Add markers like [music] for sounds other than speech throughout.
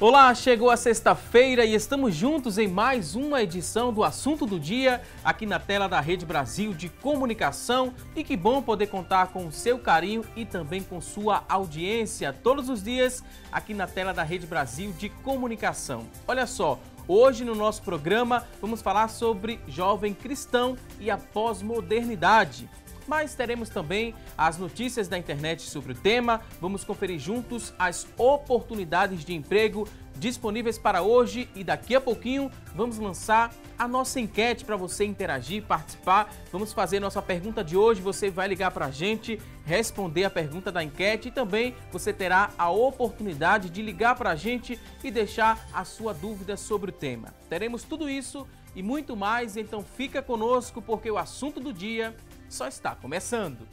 Olá, chegou a sexta-feira e estamos juntos em mais uma edição do Assunto do Dia, aqui na tela da Rede Brasil de Comunicação. E que bom poder contar com o seu carinho e também com sua audiência todos os dias aqui na tela da Rede Brasil de Comunicação. Olha só, hoje no nosso programa vamos falar sobre jovem cristão e a pós-modernidade mas teremos também as notícias da internet sobre o tema. Vamos conferir juntos as oportunidades de emprego disponíveis para hoje e daqui a pouquinho vamos lançar a nossa enquete para você interagir, participar. Vamos fazer nossa pergunta de hoje. Você vai ligar para a gente, responder a pergunta da enquete e também você terá a oportunidade de ligar para a gente e deixar a sua dúvida sobre o tema. Teremos tudo isso e muito mais, então fica conosco porque o assunto do dia só está começando.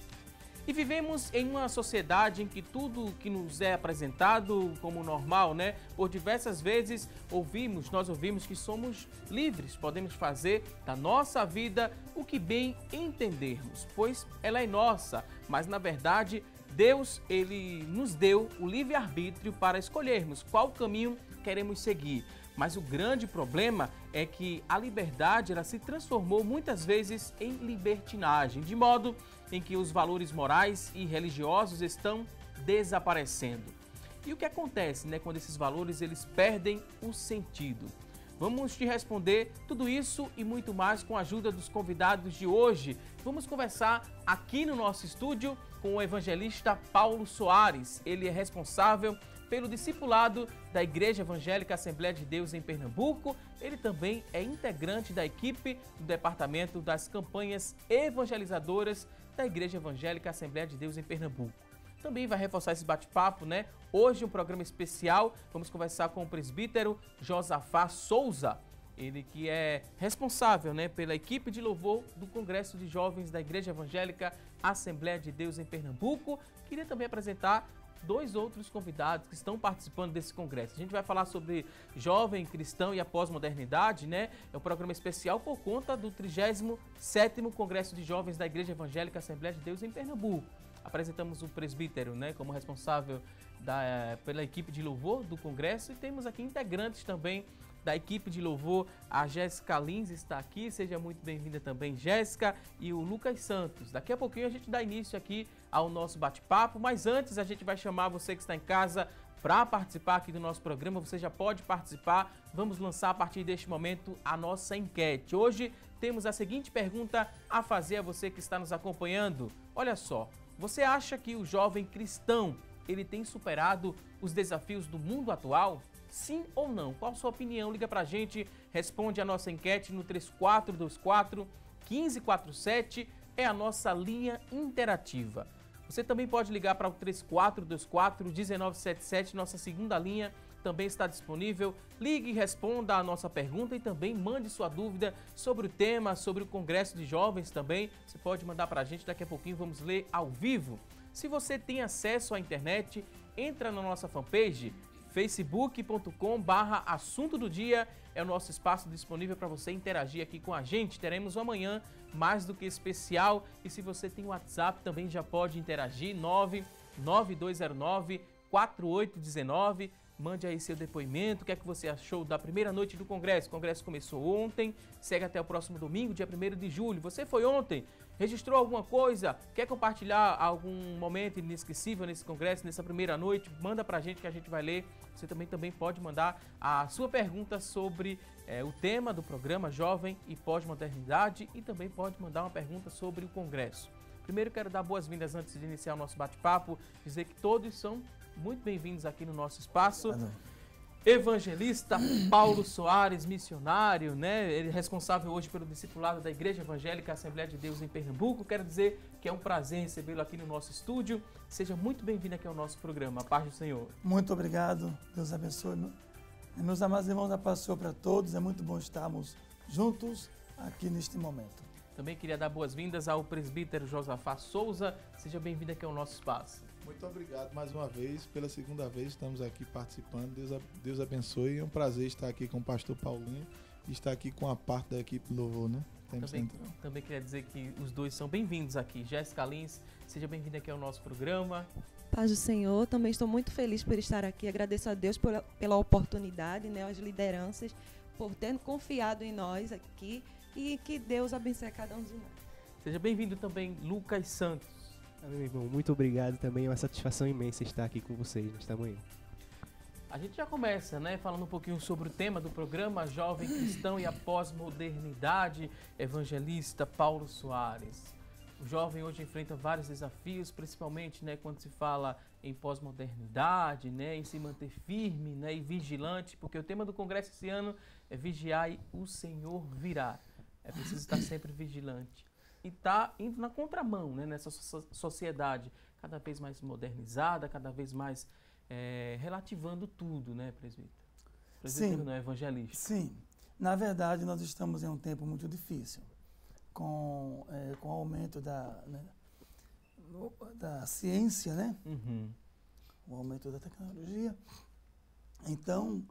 E vivemos em uma sociedade em que tudo que nos é apresentado como normal, né? Por diversas vezes ouvimos, nós ouvimos que somos livres, podemos fazer da nossa vida o que bem entendermos, pois ela é nossa, mas na verdade Deus, ele nos deu o livre-arbítrio para escolhermos qual caminho queremos seguir. Mas o grande problema é que a liberdade ela se transformou muitas vezes em libertinagem, de modo em que os valores morais e religiosos estão desaparecendo. E o que acontece né, quando esses valores eles perdem o sentido? Vamos te responder tudo isso e muito mais com a ajuda dos convidados de hoje. Vamos conversar aqui no nosso estúdio com o evangelista Paulo Soares. Ele é responsável pelo discipulado da Igreja Evangélica Assembleia de Deus em Pernambuco. Ele também é integrante da equipe do Departamento das Campanhas Evangelizadoras da Igreja Evangélica Assembleia de Deus em Pernambuco. Também vai reforçar esse bate-papo, né? Hoje um programa especial, vamos conversar com o presbítero Josafá Souza, ele que é responsável né, pela equipe de louvor do Congresso de Jovens da Igreja Evangélica Assembleia de Deus em Pernambuco. Queria também apresentar dois outros convidados que estão participando desse congresso. A gente vai falar sobre jovem cristão e a pós-modernidade, né? É um programa especial por conta do 37º Congresso de Jovens da Igreja Evangélica Assembleia de Deus em Pernambuco. Apresentamos o presbítero, né, como responsável da, eh, pela equipe de louvor do congresso e temos aqui integrantes também da equipe de louvor. A Jéssica Lins está aqui, seja muito bem-vinda também, Jéssica, e o Lucas Santos. Daqui a pouquinho a gente dá início aqui ao nosso bate-papo, mas antes a gente vai chamar você que está em casa para participar aqui do nosso programa. Você já pode participar. Vamos lançar a partir deste momento a nossa enquete. Hoje temos a seguinte pergunta a fazer a você que está nos acompanhando. Olha só, você acha que o jovem cristão ele tem superado os desafios do mundo atual? Sim ou não? Qual a sua opinião? Liga pra gente, responde a nossa enquete no 3424 1547, é a nossa linha interativa. Você também pode ligar para o 3424 1977, nossa segunda linha também está disponível. Ligue e responda a nossa pergunta e também mande sua dúvida sobre o tema, sobre o Congresso de Jovens também. Você pode mandar para a gente, daqui a pouquinho vamos ler ao vivo. Se você tem acesso à internet, entra na nossa fanpage facebook.com barra assunto do dia é o nosso espaço disponível para você interagir aqui com a gente. Teremos amanhã mais do que especial e se você tem WhatsApp também já pode interagir 99209 4819 Mande aí seu depoimento, o que é que você achou da primeira noite do Congresso. O Congresso começou ontem, segue até o próximo domingo, dia 1 de julho. Você foi ontem, registrou alguma coisa, quer compartilhar algum momento inesquecível nesse Congresso, nessa primeira noite? Manda pra gente que a gente vai ler. Você também, também pode mandar a sua pergunta sobre é, o tema do programa Jovem e Pós-Modernidade e também pode mandar uma pergunta sobre o Congresso. Primeiro quero dar boas-vindas antes de iniciar o nosso bate-papo, dizer que todos são muito bem-vindos aqui no nosso espaço. Evangelista Paulo Soares, missionário, né? Ele é responsável hoje pelo discipulado da Igreja Evangélica Assembleia de Deus em Pernambuco. Quero dizer que é um prazer recebê-lo aqui no nosso estúdio. Seja muito bem-vindo aqui ao nosso programa. A paz do Senhor. Muito obrigado. Deus abençoe. Meus amados irmãos, a paz para todos. É muito bom estarmos juntos aqui neste momento. Também queria dar boas-vindas ao presbítero Josafá Souza. Seja bem-vindo aqui ao nosso espaço. Muito obrigado mais uma vez. Pela segunda vez estamos aqui participando. Deus, Deus abençoe. É um prazer estar aqui com o pastor Paulinho e estar aqui com a parte da equipe Louvor, né? Também, também queria dizer que os dois são bem-vindos aqui. Jéssica Lins, seja bem-vinda aqui ao nosso programa. Paz do Senhor. Também estou muito feliz por estar aqui. Agradeço a Deus pela, pela oportunidade, né, às lideranças, por ter confiado em nós aqui e que Deus abençoe cada um de nós. Seja bem-vindo também, Lucas Santos. Irmão, muito obrigado também. É uma satisfação imensa estar aqui com vocês nesta manhã. A gente já começa, né, falando um pouquinho sobre o tema do programa Jovem Cristão e a Pós-Modernidade, evangelista Paulo Soares. O jovem hoje enfrenta vários desafios, principalmente, né, quando se fala em pós-modernidade, né, em se manter firme, né, e vigilante, porque o tema do congresso esse ano é vigiar e o Senhor virá. É preciso estar sempre vigilante. E está indo na contramão, né, nessa sociedade cada vez mais modernizada, cada vez mais é, relativando tudo, né, presbítero? Presbítero sim, não é evangelista. Sim. Na verdade, nós estamos em um tempo muito difícil, com, é, com o aumento da, né, da ciência, né? Uhum. O aumento da tecnologia. Então,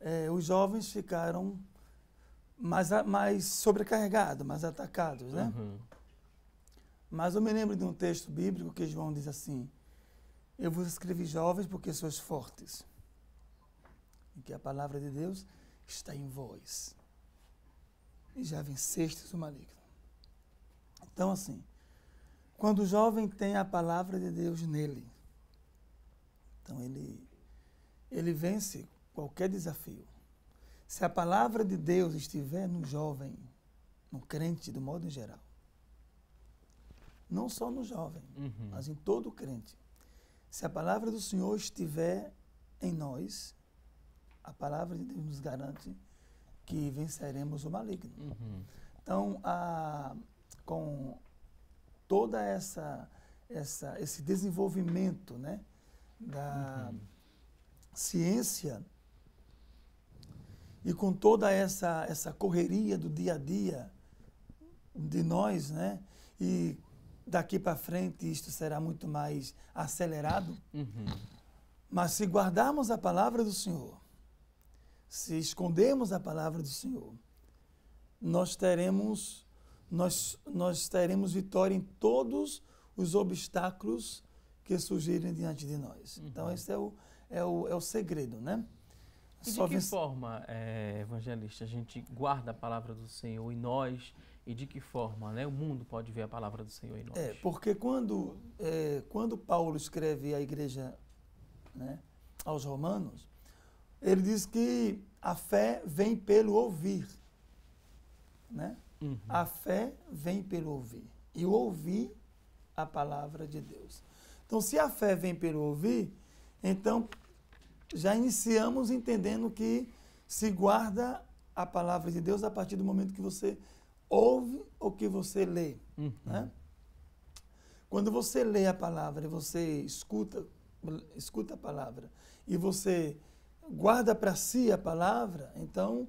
é, os jovens ficaram mais, mais sobrecarregados, mais atacados, né? Uhum. Mas eu me lembro de um texto bíblico que João diz assim: eu vos escrevi jovens porque sois fortes. E que a palavra de Deus está em vós. E já vencestes o maligno. Então, assim, quando o jovem tem a palavra de Deus nele, então ele, ele vence qualquer desafio. Se a palavra de Deus estiver no jovem, no crente, do modo em geral, não só no jovem, uhum. mas em todo crente, se a palavra do Senhor estiver em nós, a palavra de Deus nos garante que venceremos o maligno. Uhum. Então, a, com toda essa, essa esse desenvolvimento, né, da uhum. ciência e com toda essa essa correria do dia a dia de nós, né, e daqui para frente isto será muito mais acelerado. Uhum. Mas se guardarmos a palavra do Senhor, se escondermos a palavra do Senhor, nós teremos nós, nós teremos vitória em todos os obstáculos que surgirem diante de nós. Uhum. Então esse é o, é o, é o segredo, né? E de que forma, é, evangelista, a gente guarda a palavra do Senhor em nós e de que forma né, o mundo pode ver a palavra do Senhor em nós? É, porque quando, é, quando Paulo escreve à igreja né, aos romanos, ele diz que a fé vem pelo ouvir. Né? Uhum. A fé vem pelo ouvir. E o ouvir a palavra de Deus. Então, se a fé vem pelo ouvir, então já iniciamos entendendo que se guarda a palavra de Deus a partir do momento que você ouve o que você lê. Uhum. Né? Quando você lê a palavra e você escuta, escuta a palavra e você guarda para si a palavra, então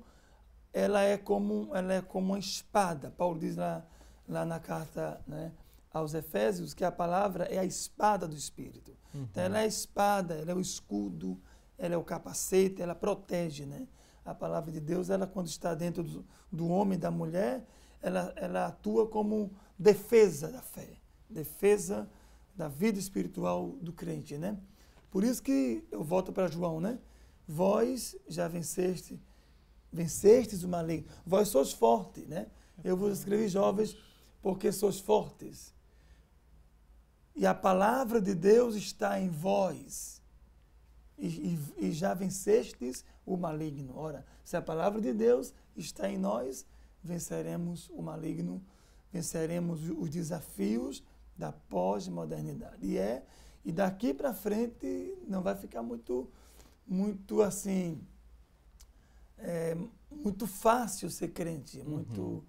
ela é como ela é como uma espada. Paulo diz lá, lá na carta né, aos Efésios que a palavra é a espada do Espírito. Uhum. Então ela é a espada, ela é o escudo, ela é o capacete, ela protege, né? A palavra de Deus, ela quando está dentro do, do homem da mulher, ela, ela atua como defesa da fé, defesa da vida espiritual do crente, né? Por isso que eu volto para João, né? Vós já venceste, vencestes o maligno. Vós sois fortes, né? Eu vos escrevi jovens porque sois fortes. E a palavra de Deus está em vós. E, e, e já vencestes o maligno. Ora, se a palavra de Deus está em nós, venceremos o maligno, venceremos os desafios da pós-modernidade. E é e daqui para frente não vai ficar muito muito assim é, muito fácil ser crente, muito Uhum.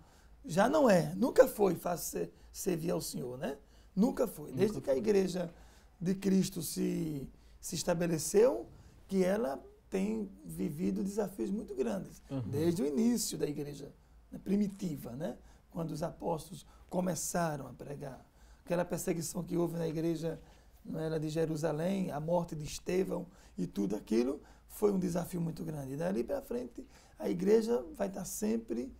já não é, nunca foi fácil ser, servir ao Senhor, né? Nunca foi. Desde Nunca que a igreja de Cristo se se estabeleceu, que ela tem vivido desafios muito grandes, Uhum. desde o início da igreja né, primitiva, né? quando os apóstolos começaram a pregar. Aquela perseguição que houve na igreja não era de Jerusalém, a morte de Estevão e tudo aquilo foi um desafio muito grande. E dali para frente, a igreja vai estar sempre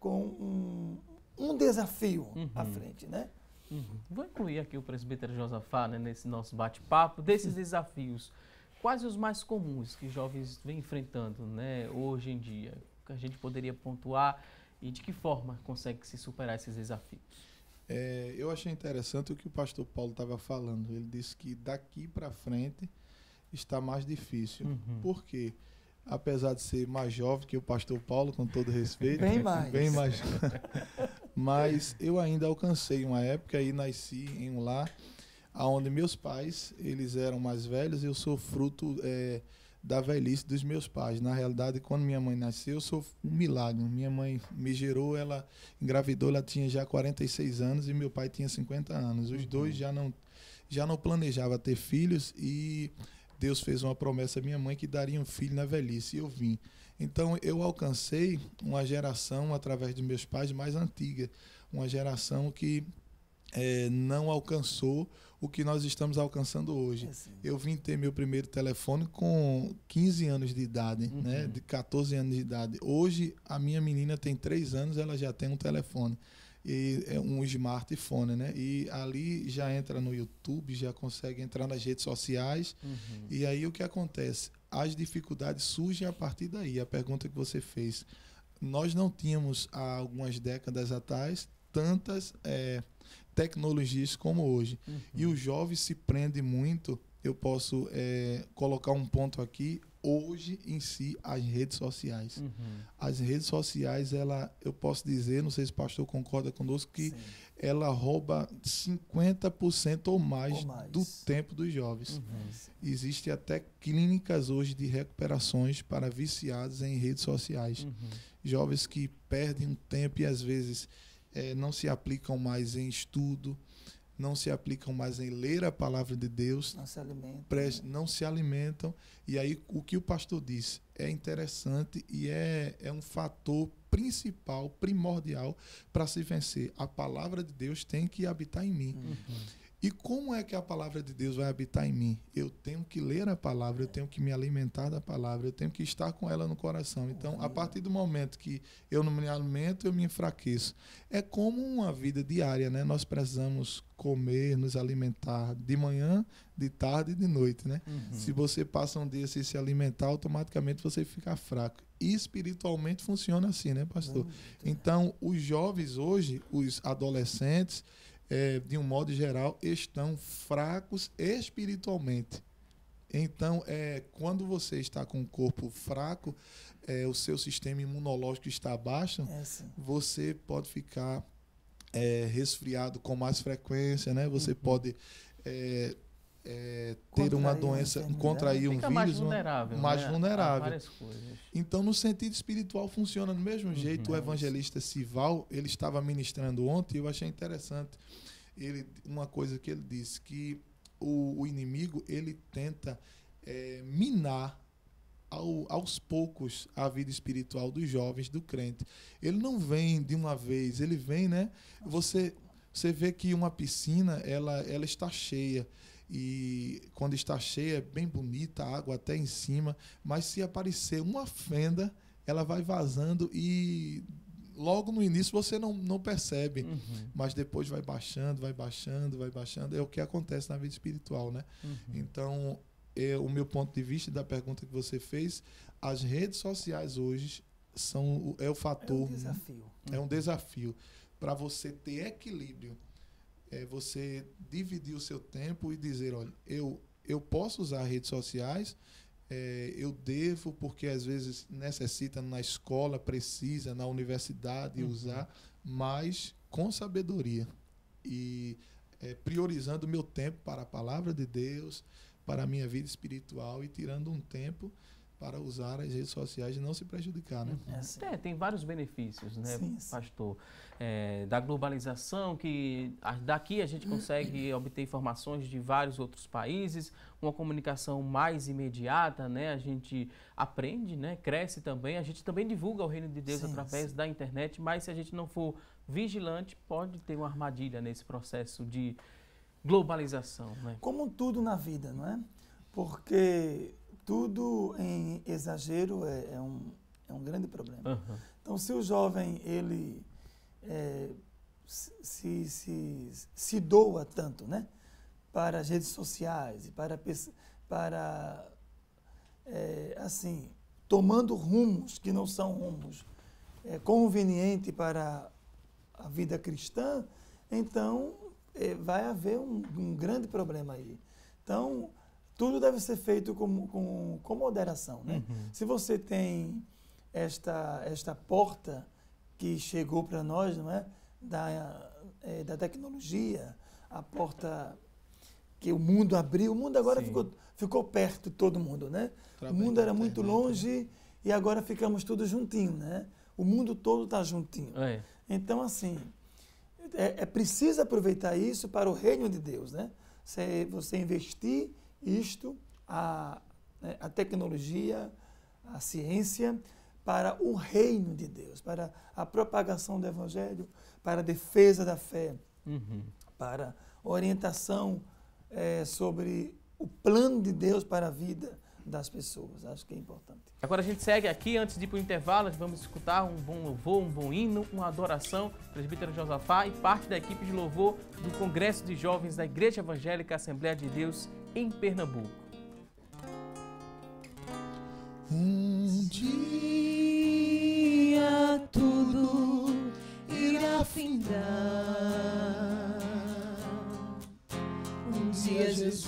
com um, um desafio à Uhum. frente. Né? Uhum. Vou incluir aqui o presbítero Josafá né, nesse nosso bate-papo, desses desafios. Quais os mais comuns que jovens vêm enfrentando né, hoje em dia? Que a gente poderia pontuar e de que forma consegue se superar esses desafios? É, eu achei interessante o que o pastor Paulo estava falando. Ele disse que daqui para frente está mais difícil. Uhum. Por quê? Apesar de ser mais jovem que o pastor Paulo, com todo respeito. Bem mais. Bem mais. [laughs] Mas eu ainda alcancei uma época e nasci em um lar onde meus pais, eles eram mais velhos, eu sou fruto é, da velhice dos meus pais. Na realidade, quando minha mãe nasceu, eu sou um milagre. Minha mãe me gerou, ela engravidou, ela tinha já 46 anos e meu pai tinha 50 anos. Os Uhum. dois já não já não planejava ter filhos e Deus fez uma promessa à minha mãe que daria um filho na velhice e eu vim. Então eu alcancei uma geração através dos meus pais mais antiga, uma geração que eh, não alcançou o que nós estamos alcançando hoje. É assim. Eu vim ter meu primeiro telefone com 15 anos de idade, Uhum. né? De 14 anos de idade. Hoje a minha menina tem 3 anos, ela já tem um telefone. E é um smartphone, né? E ali já entra no YouTube, já consegue entrar nas redes sociais. Uhum. E aí o que acontece? As dificuldades surgem a partir daí. A pergunta que você fez. Nós não tínhamos há algumas décadas atrás tantas eh, tecnologias como hoje. Uhum. E o jovem se prende muito. Eu posso eh, colocar um ponto aqui. Hoje em si, as redes sociais. Uhum. As redes sociais, ela, eu posso dizer, não sei se o pastor concorda conosco, que Sim. Ela rouba 50% ou mais, Ou mais. do tempo dos jovens. Uhum. Existem até clínicas hoje de recuperações para viciados em redes sociais. Uhum. Jovens que perdem um tempo e às vezes eh, não se aplicam mais em estudo, não se aplicam mais em ler a palavra de Deus, Não se alimenta. pres- não se alimentam. E aí, o que o pastor disse é interessante e é, é um fator principal, primordial para se vencer. A palavra de Deus tem que habitar em mim. Uhum. E como é que a palavra de Deus vai habitar em mim? Eu tenho que ler a palavra, eu tenho que me alimentar da palavra, eu tenho que estar com ela no coração. Então, a partir do momento que eu não me alimento, eu me enfraqueço. É como uma vida diária, né? Nós precisamos comer, nos alimentar de manhã, de tarde e de noite, né? Uhum. Se você passa um dia sem se alimentar, automaticamente você fica fraco. E espiritualmente funciona assim, né, pastor? Muito. Então, os jovens hoje, os adolescentes, eh, de um modo geral, estão fracos espiritualmente. Então, é, quando você está com o corpo fraco, eh, o seu sistema imunológico está baixo, É você pode ficar eh, resfriado com mais frequência, né? Você Uhum. pode eh, ter uma Contrair uma doença, contrair um Fica mais vírus, uma- vulnerável. mais né, vulnerável. várias coisas. então, no sentido espiritual, funciona do mesmo jeito. O Uhum. evangelista Sival, ele estava ministrando ontem e eu achei interessante. Ele, uma coisa que ele disse, que o, o inimigo, ele tenta eh, minar ao- aos poucos a vida espiritual dos jovens, do crente. Ele não vem de uma vez, ele vem, né? Você, você vê que uma piscina, ela, ela está cheia. E quando está cheia, é bem bonita, a água até em cima. Mas se aparecer uma fenda, ela vai vazando e logo no início você não, não percebe. Uhum. Mas depois vai baixando, vai baixando, vai baixando. É o que acontece na vida espiritual, né? Uhum. Então, é, o meu ponto de vista da pergunta que você fez, as redes sociais hoje são é o É um fator, desafio. é um desafio para você ter equilíbrio. É você dividir o seu tempo e dizer, olha, eu eu posso usar redes sociais, é, eu devo porque às vezes necessita na escola, precisa na universidade Uhum. usar, mas com sabedoria e é, priorizando o meu tempo para a palavra de Deus, para a minha vida espiritual e tirando um tempo para usar as redes sociais e não se prejudicar, né? É assim. É, tem vários benefícios, né, Sim, sim. pastor? É, da globalização, que daqui a gente consegue [clears throat] obter informações de vários outros países, uma comunicação mais imediata, né? A gente aprende, né? Cresce também. A gente também divulga o reino de Deus Sim, através sim. da internet, mas se a gente não for vigilante, pode ter uma armadilha nesse processo de globalização, né? Como tudo na vida, não é? Porque tudo em exagero é, é um, é um grande problema. Aham. Então, se o jovem ele é, se, se, se doa tanto, né? Para as redes sociais e para, para é, assim, tomando rumos que não são rumos é, convenientes para a vida cristã, então é, vai haver um, um, grande problema aí. Então, tudo deve ser feito com, com, com moderação. Né? Uhum. Se você tem esta, esta porta que chegou para nós, não é? Da, é, da tecnologia, a porta que o mundo abriu, o mundo agora ficou, ficou perto de todo mundo, né? o mundo era muito né? longe e agora ficamos todos juntinhos, né? O mundo todo está juntinho. É. Então, assim, é, é, preciso aproveitar isso para o reino de Deus, né? Você, você investir isto, a, né, a tecnologia, a ciência, para o reino de Deus, para a propagação do Evangelho, para a defesa da fé, uhum. para orientação é, sobre o plano de Deus para a vida das pessoas. Acho que é importante. Agora a gente segue aqui, antes de ir para o intervalo, vamos escutar um bom louvor, um bom hino, uma adoração, presbítero Josafá e parte da equipe de louvor do Congresso de Jovens da Igreja Evangélica Assembleia de Deus em Pernambuco. Um dia tudo irá findar. Um dia Jesus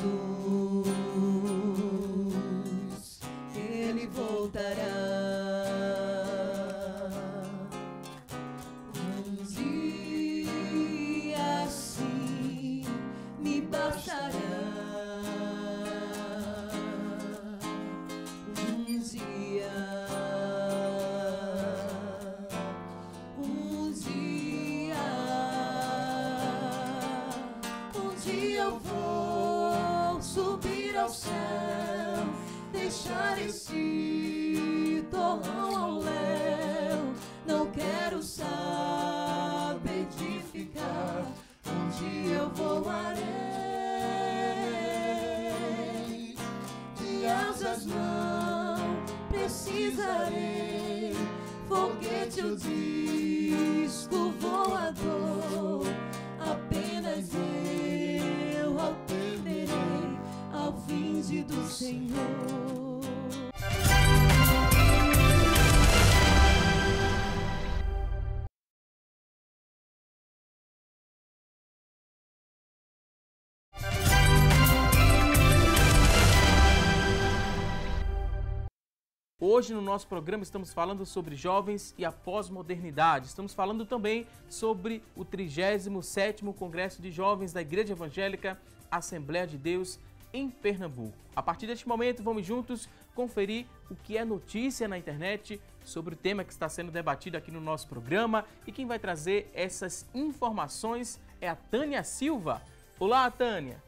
Hoje no nosso programa estamos falando sobre jovens e a pós-modernidade. Estamos falando também sobre o 37º Congresso de Jovens da Igreja Evangélica Assembleia de Deus em Pernambuco. A partir deste momento, vamos juntos conferir o que é notícia na internet sobre o tema que está sendo debatido aqui no nosso programa. E quem vai trazer essas informações é a Tânia Silva. Olá, Tânia!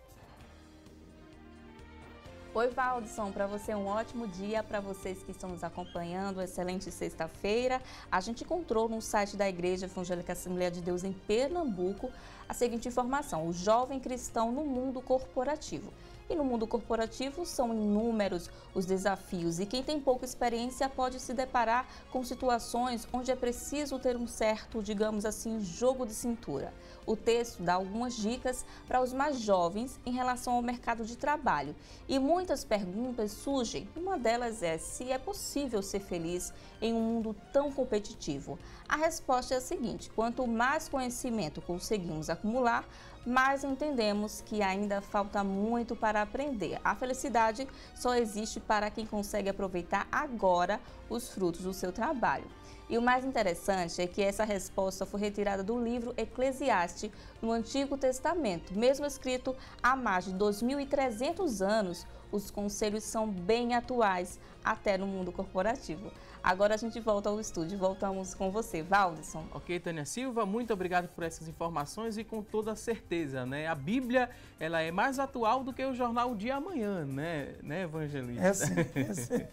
Oi, Valdson, para você um ótimo dia, para vocês que estão nos acompanhando, excelente sexta-feira. A gente encontrou no site da Igreja Evangélica Assembleia de Deus em Pernambuco a seguinte informação: o jovem cristão no mundo corporativo. E no mundo corporativo são inúmeros os desafios e quem tem pouca experiência pode se deparar com situações onde é preciso ter um certo, digamos assim, jogo de cintura. O texto dá algumas dicas para os mais jovens em relação ao mercado de trabalho e muitas perguntas surgem. Uma delas é se é possível ser feliz em um mundo tão competitivo. A resposta é a seguinte: quanto mais conhecimento conseguimos acumular, mas entendemos que ainda falta muito para aprender. A felicidade só existe para quem consegue aproveitar agora os frutos do seu trabalho. E o mais interessante é que essa resposta foi retirada do livro Eclesiastes no Antigo Testamento. Mesmo escrito há mais de 2.300 anos, os conselhos são bem atuais até no mundo corporativo. Agora a gente volta ao estúdio, voltamos com você, Valdisson. Ok, Tânia Silva, muito obrigado por essas informações e com toda certeza, né? A Bíblia, ela é mais atual do que o jornal Dia Amanhã, né, né Evangelista? É sim, é sim.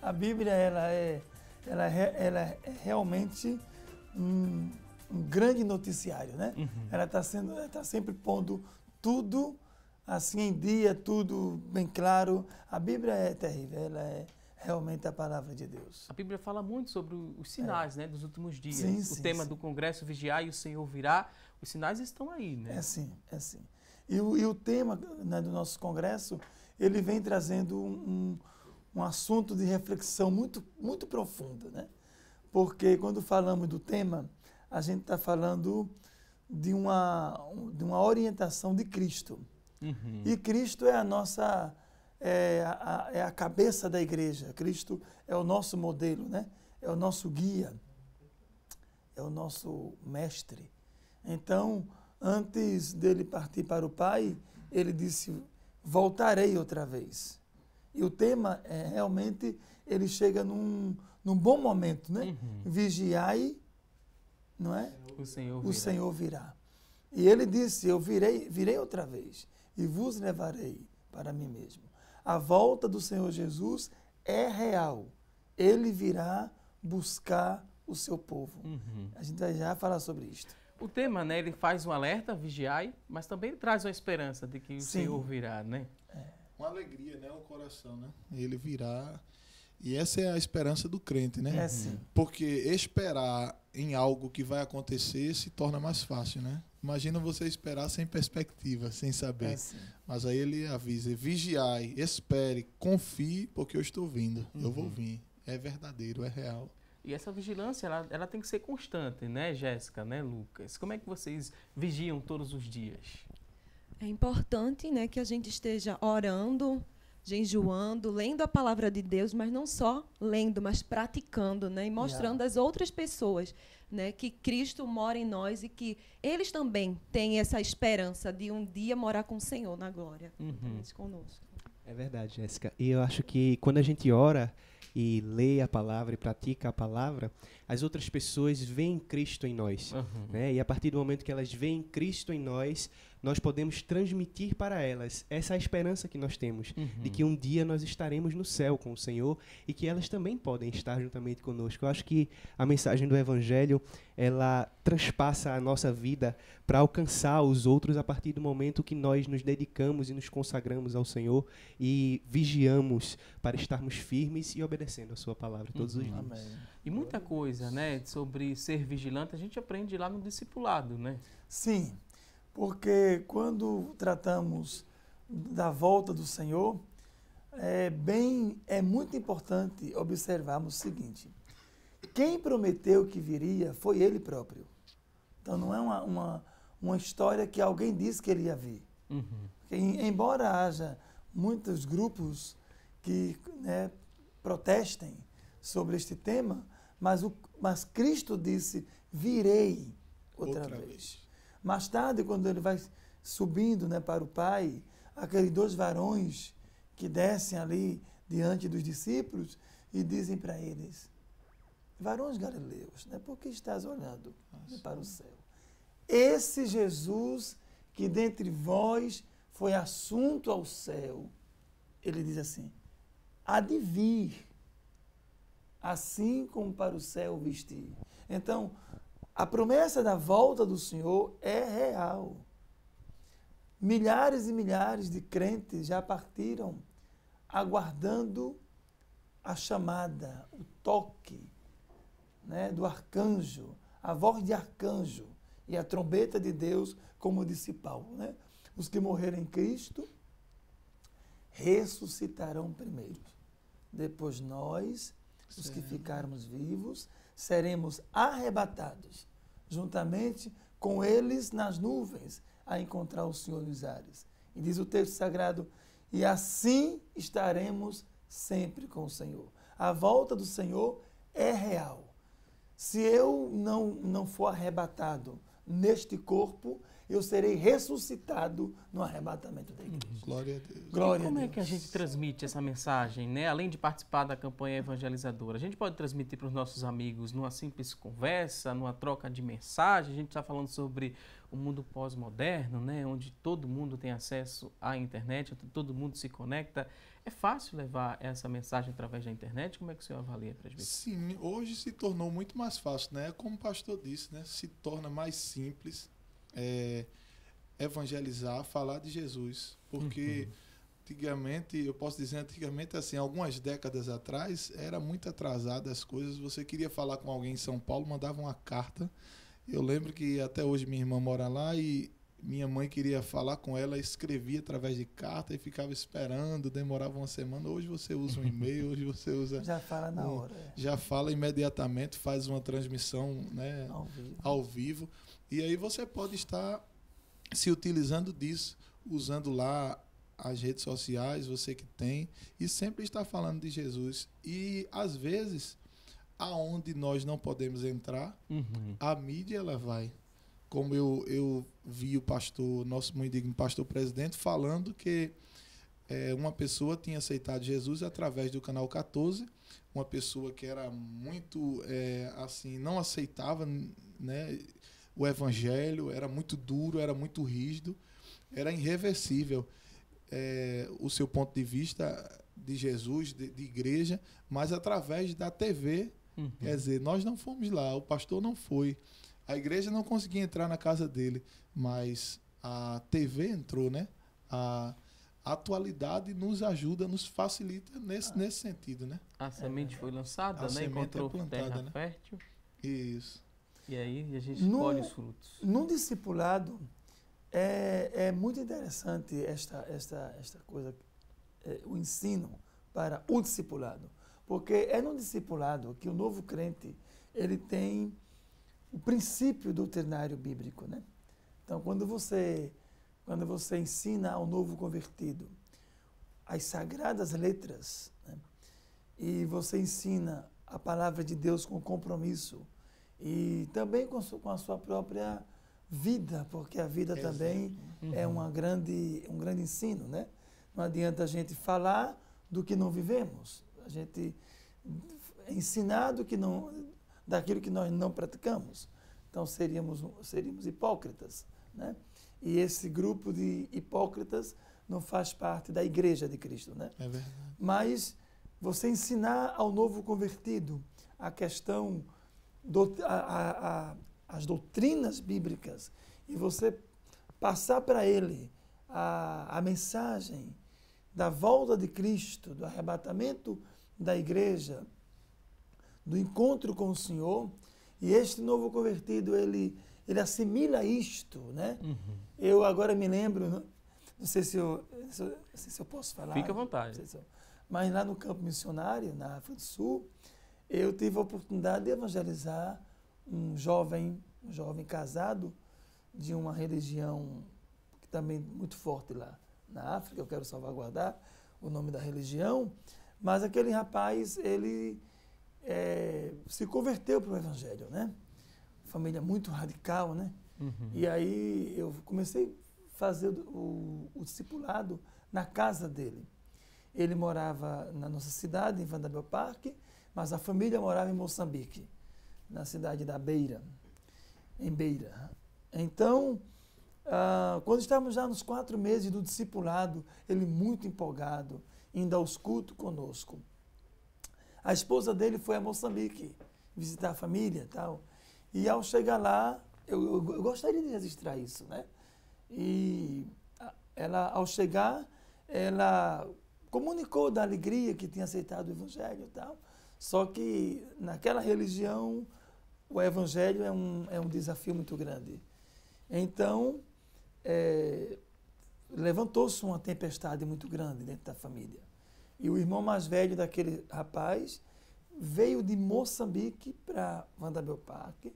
A Bíblia, ela é, ela é, ela é realmente um, um grande noticiário, né? Uhum. Ela está sendo, está sempre pondo tudo assim em dia, tudo bem claro. A Bíblia é terrível, ela é realmente a palavra de Deus. A Bíblia fala muito sobre os sinais, é. né, dos últimos dias. Sim, o sim, tema sim. do Congresso Vigiar e o Senhor virá. Os sinais estão aí, né? É sim, é sim. E o, e o tema né, do nosso congresso, ele vem trazendo um, um assunto de reflexão muito, muito profundo, né? Porque quando falamos do tema, a gente está falando de uma, de uma orientação de Cristo. Uhum. E Cristo é a nossa é a, é a cabeça da igreja. Cristo é o nosso modelo, né? É o nosso guia, é o nosso mestre. Então, antes dele partir para o Pai, ele disse: voltarei outra vez. E o tema é realmente ele chega num, num bom momento, né? Uhum. Vigiai, não é? O Senhor O virá. Senhor virá. E ele disse: Eu virei, virei outra vez e vos levarei para mim mesmo. A volta do Senhor Jesus é real. Ele virá buscar o seu povo. Uhum. A gente vai já falar sobre isto. O tema, né, ele faz um alerta, vigiai, mas também ele traz uma esperança de que o Sim. Senhor virá, né? Uma alegria, né? O coração, né? Ele virá. E essa é a esperança do crente, né? É sim. Porque esperar em algo que vai acontecer se torna mais fácil, né? Imagina você esperar sem perspectiva, sem saber. É sim. Mas aí ele avisa: vigiai, espere, confie, porque eu estou vindo. Eu vou Uhum. vir. É verdadeiro, é real. E essa vigilância, ela, ela tem que ser constante, né, Jéssica, né, Lucas? Como é que vocês vigiam todos os dias? É importante né, que a gente esteja orando, jejuando, lendo a palavra de Deus, mas não só lendo, mas praticando, né, e mostrando às outras pessoas né, que Cristo mora em nós e que eles também têm essa esperança de um dia morar com o Senhor na glória. Uhum. conosco. É verdade, Jéssica. E eu acho que quando a gente ora e lê a palavra e pratica a palavra, as outras pessoas veem Cristo em nós. Uhum. né? E a partir do momento que elas veem Cristo em nós, nós podemos transmitir para elas essa esperança que nós temos de Uhum. que um dia nós estaremos no céu com o Senhor e que elas também podem estar juntamente conosco. Eu acho que a mensagem do Evangelho ela transpassa a nossa vida para alcançar os outros a partir do momento que nós nos dedicamos e nos consagramos ao Senhor e vigiamos para estarmos firmes e obedecendo a Sua palavra todos os Uhum. dias. Amém. E muita coisa, né, sobre ser vigilante, a gente aprende lá no discipulado, né? Sim, porque quando tratamos da volta do Senhor, é bem, é muito importante observarmos o seguinte: quem prometeu que viria foi Ele próprio. Então não é uma, uma, uma história que alguém disse que ele ia vir. Uhum. Em- embora haja muitos grupos que né, protestem sobre este tema, mas, o, mas Cristo disse: virei outra, Outra vez. vez. Mais tarde, quando ele vai subindo né, para o Pai, aqueles dois varões que descem ali diante dos discípulos e dizem para eles: Varões galileus, né, por que estás olhando né, para o céu? Esse Jesus que dentre vós foi assunto ao céu, ele diz assim: há de vir, assim como para o céu vestir. Então, a promessa da volta do Senhor é real. Milhares e milhares de crentes já partiram aguardando a chamada, o toque né, do arcanjo, a voz de arcanjo e a trombeta de Deus, como disse Paulo. Né? Os que morreram em Cristo ressuscitarão primeiro. Depois nós, os que ficarmos vivos, seremos arrebatados, juntamente com eles nas nuvens, a encontrar o Senhor nos ares. E diz o texto sagrado: e assim estaremos sempre com o Senhor. A volta do Senhor é real. Se eu não, não for arrebatado neste corpo, eu serei ressuscitado no arrebatamento da igreja. Glória a Deus. Glória e como a é Deus. que a gente transmite essa mensagem, né? Além de participar da campanha evangelizadora, a gente pode transmitir para os nossos amigos numa simples conversa, numa troca de mensagem. A gente está falando sobre o mundo pós-moderno, né? Onde todo mundo tem acesso à internet, onde todo mundo se conecta. É fácil levar essa mensagem através da internet? Como é que o senhor avalia, presbítero? Sim, hoje se tornou muito mais fácil, né? Como o pastor disse, né? Se torna mais simples é, evangelizar, falar de Jesus, porque Antigamente, eu posso dizer antigamente, assim, algumas décadas atrás, era muito atrasada as coisas. Você queria falar com alguém em São Paulo, mandava uma carta. Eu lembro que até hoje minha irmã mora lá e minha mãe queria falar com ela, escrevia através de carta e ficava esperando, demorava uma semana. Hoje você usa um e-mail, hoje você usa. Já fala na um, hora. É. Já fala imediatamente, faz uma transmissão né, Ao vivo. ao vivo. E aí você pode estar se utilizando disso, usando lá as redes sociais, você que tem, e sempre está falando de Jesus. E às vezes, aonde nós não podemos entrar, Uhum. a mídia ela vai. Como eu, eu vi o pastor, nosso muito digno pastor presidente, falando que é, uma pessoa tinha aceitado Jesus através do canal 14, uma pessoa que era muito é, assim, não aceitava né, o evangelho, era muito duro, era muito rígido, era irreversível é, o seu ponto de vista de Jesus, de, de igreja, mas através da TV Uhum. Quer dizer, nós não fomos lá, o pastor não foi, a igreja não conseguia entrar na casa dele, mas a TV entrou, né? A, atualidade nos ajuda, nos facilita nesse, nesse sentido, né? A semente foi lançada, A né? é Encontrou plantada, terra né? fértil. Isso. E aí a gente No- colhe os frutos. No discipulado, é, é muito interessante esta, esta, esta coisa, é, o ensino para o discipulado. Porque é no discipulado que o novo crente ele tem o princípio doutrinário bíblico. Né? Então, quando você, quando você ensina ao novo convertido as sagradas letras, né? e você ensina a palavra de Deus com compromisso, e também com, com a sua própria vida, porque a vida também é uma grande, um grande ensino, né? Não adianta a gente falar do que não vivemos, a gente ensinar do que não, daquilo que nós não praticamos. Então seríamos, seríamos hipócritas, né? E esse grupo de hipócritas não faz parte da igreja de Cristo, né? É verdade. mas você ensinar ao novo convertido a questão, do, a, a, as doutrinas bíblicas e você passar para ele a, a mensagem da volta de Cristo, do arrebatamento da igreja, do encontro com o Senhor, e este novo convertido, ele, ele assimila isto, né? Uhum. Eu agora me lembro, não sei se eu, se eu, se eu posso falar. Fica à vontade. se eu- mas lá no campo missionário, na África do Sul, eu tive a oportunidade de evangelizar um jovem, um jovem casado de uma religião que também muito forte lá na África, eu quero salvaguardar o nome da religião, mas aquele rapaz, ele eh, se converteu para o evangelho, né? Família muito radical, né? Uhum. E aí eu comecei a fazer o, o discipulado na casa dele. Ele morava na nossa cidade, em Vanderbilt Park, mas a família morava em Moçambique, na cidade da Beira, em Beira. Então, ah, quando estávamos já nos quatro meses do discipulado, ele muito empolgado, indo aos cultos conosco. A esposa dele foi a Moçambique visitar a família e tal. E ao chegar lá, eu, eu- eu gostaria de registrar isso, né? E ela, ao chegar, ela comunicou da alegria que tinha aceitado o evangelho e tal. Só que naquela religião, o evangelho é um, é um desafio muito grande. Então, eh, levantou-se uma tempestade muito grande dentro da família. E o irmão mais velho daquele rapaz veio de Moçambique para Vanderbilt Park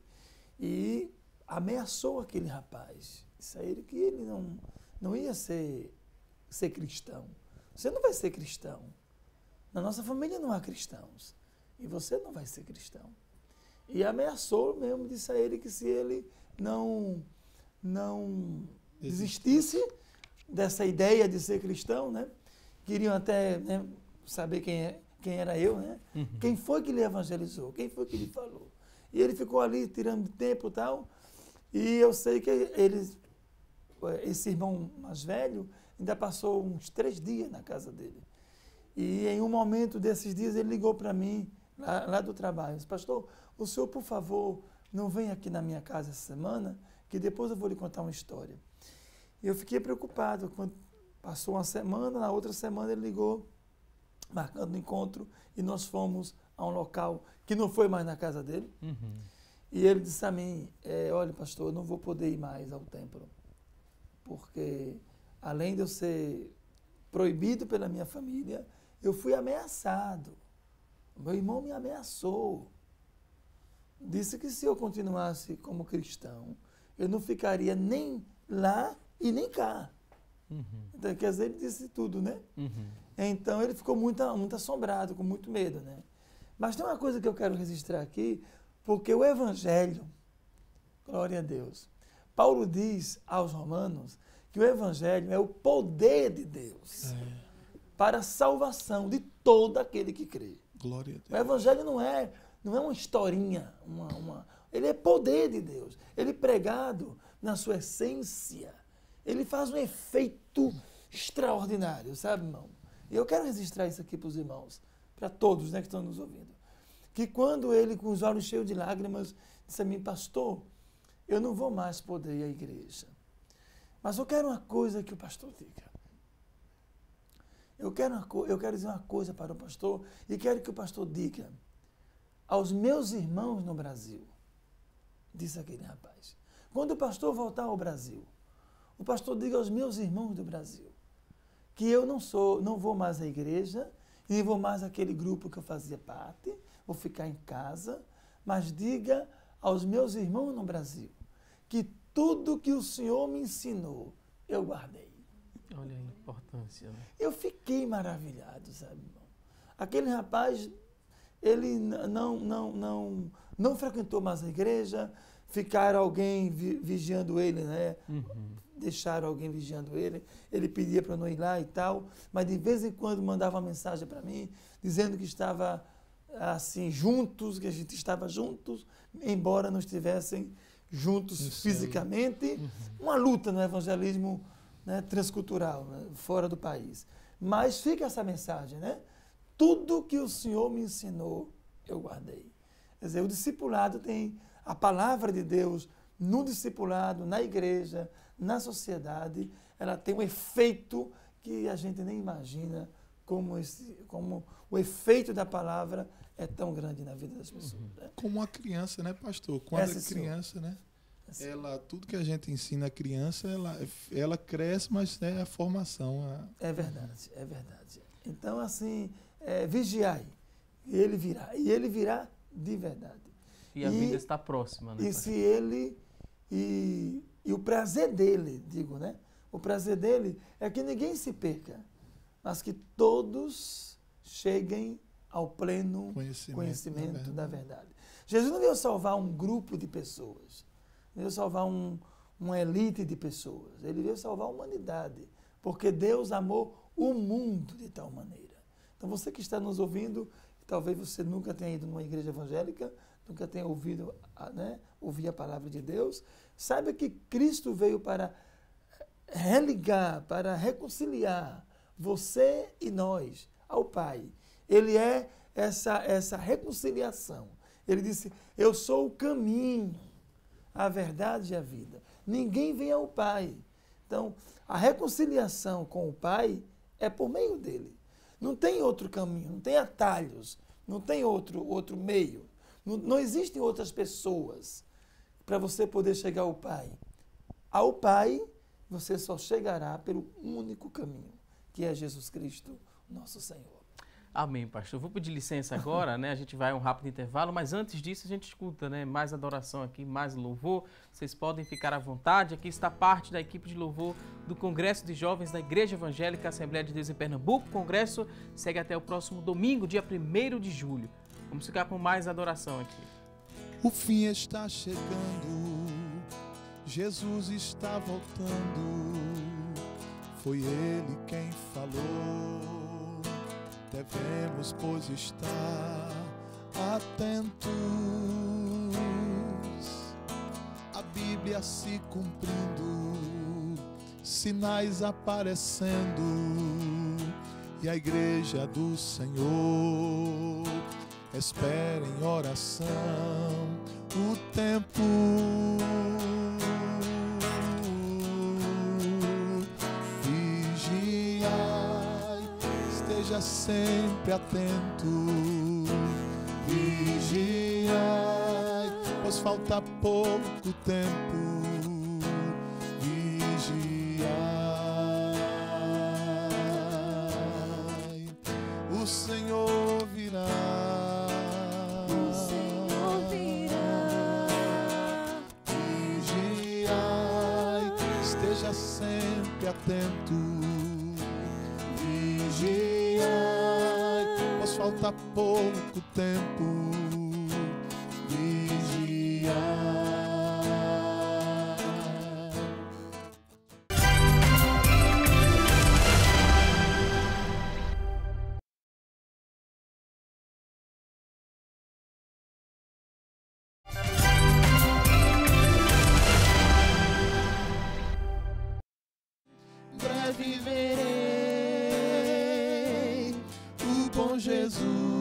e ameaçou aquele rapaz. Disse a ele que ele não, não ia ser, ser cristão. Você não vai ser cristão. Na nossa família não há cristãos. E você não vai ser cristão. E ameaçou mesmo, disse a ele que se ele não, não desistisse dessa ideia de ser cristão, né? Queriam até né, saber quem, é, quem era eu, né? Uhum. Quem foi que lhe evangelizou? Quem foi que lhe falou? E ele ficou ali tirando tempo e tal. E eu sei que ele, esse irmão mais velho ainda passou uns três dias na casa dele. E em um momento desses dias ele ligou para mim, lá, lá do trabalho, disse, pastor, o senhor, por favor, não vem aqui na minha casa essa semana, que depois eu vou lhe contar uma história. E eu fiquei preocupado, quando, Passou uma semana, na outra semana ele ligou, marcando o encontro, e nós fomos a um local que não foi mais na casa dele. Uhum. E ele disse a mim: é, Olha, pastor, eu não vou poder ir mais ao templo, porque além de eu ser proibido pela minha família, eu fui ameaçado. Meu irmão me ameaçou. Disse que se eu continuasse como cristão, eu não ficaria nem lá e nem cá. Uhum. Então, quer dizer, ele disse tudo, né? Uhum. Então ele ficou muito, muito assombrado, com muito medo, né? Mas tem uma coisa que eu quero registrar aqui, porque o Evangelho, glória a Deus, Paulo diz aos Romanos que o Evangelho é o poder de Deus é. para a salvação de todo aquele que crê. Glória a Deus. O Evangelho não é, não é uma historinha, uma, uma, ele é poder de Deus. Ele pregado na sua essência, ele faz um efeito extraordinário, sabe, irmão? E eu quero registrar isso aqui para os irmãos, para todos né, que estão nos ouvindo. Que quando ele, com os olhos cheios de lágrimas, disse a mim, pastor, eu não vou mais poder ir à igreja. Mas eu quero uma coisa que o pastor diga. Eu quero, uma, eu quero dizer uma coisa para o pastor e quero que o pastor diga aos meus irmãos no Brasil, disse aquele rapaz. Quando o pastor voltar ao Brasil, o pastor diga aos meus irmãos do Brasil que eu não sou, não vou mais à igreja, nem vou mais àquele grupo que eu fazia parte, vou ficar em casa, mas diga aos meus irmãos no Brasil que tudo que o Senhor me ensinou, eu guardei. Olha a importância. Né? Eu fiquei maravilhado, sabe, irmão? Aquele rapaz, ele não, não, não, não frequentou mais a igreja, ficaram alguém vigiando ele, né? Uhum. Deixaram alguém vigiando ele. Ele pedia para não ir lá e tal, mas de vez em quando mandava uma mensagem para mim, dizendo que estava assim juntos, que a gente estava juntos, embora não estivessem juntos fisicamente. Uhum. Uma luta no evangelismo né, transcultural, né, fora do país. Mas fica essa mensagem, né? Tudo que o Senhor me ensinou, eu guardei. Quer dizer, o discipulado tem a palavra de Deus no discipulado, na igreja, na sociedade, ela tem um efeito que a gente nem imagina como, esse, como o efeito da palavra é tão grande na vida das pessoas. Uhum. Né? Como uma criança, né, pastor? Quando Essa é criança, senhor. né? Ela tudo que a gente ensina a criança ela ela cresce mas é a formação a... é verdade é verdade. Então assim é, vigiai. E ele virá. E ele virá de verdade. E a e, vida está próxima né e se ele e, e o prazer dele digo né? O prazer dele é que ninguém se perca mas que todos cheguem ao pleno conhecimento, conhecimento da, verdade. da verdade. Jesus não veio salvar um grupo de pessoas veio salvar um, uma elite de pessoas, ele veio salvar a humanidade, porque Deus amou o mundo de tal maneira. Então você que está nos ouvindo, talvez você nunca tenha ido numa igreja evangélica, nunca tenha ouvido, né, ouvir a palavra de Deus, saiba que Cristo veio para religar, para reconciliar você e nós ao Pai. Ele é essa, essa reconciliação. Ele disse: Eu sou o caminho, a verdade e a vida. Ninguém vem ao Pai. Então, a reconciliação com o Pai é por meio dele. Não tem outro caminho, não tem atalhos, não tem outro, outro meio. Não, não existem outras pessoas para você poder chegar ao Pai. Ao Pai, você só chegará pelo único caminho, que é Jesus Cristo, nosso Senhor. Amém, pastor. Vou pedir licença agora, né? A gente vai a um rápido intervalo, mas antes disso a gente escuta, né? Mais adoração aqui, mais louvor. Vocês podem ficar à vontade. Aqui está parte da equipe de louvor do Congresso de Jovens da Igreja Evangélica Assembleia de Deus em Pernambuco. O congresso segue até o próximo domingo, dia 1 de julho. Vamos ficar com mais adoração aqui. O fim está chegando, Jesus está voltando. Foi ele quem falou devemos, pois, estar atentos. A Bíblia se cumprindo, sinais aparecendo, e a igreja do Senhor espera em oração o tempo esteja sempre atento. Vigiai, pois falta pouco tempo. Vigiai, o Senhor virá. O Senhor virá. Vigiai, esteja sempre atento. Falta pouco tempo. Jesus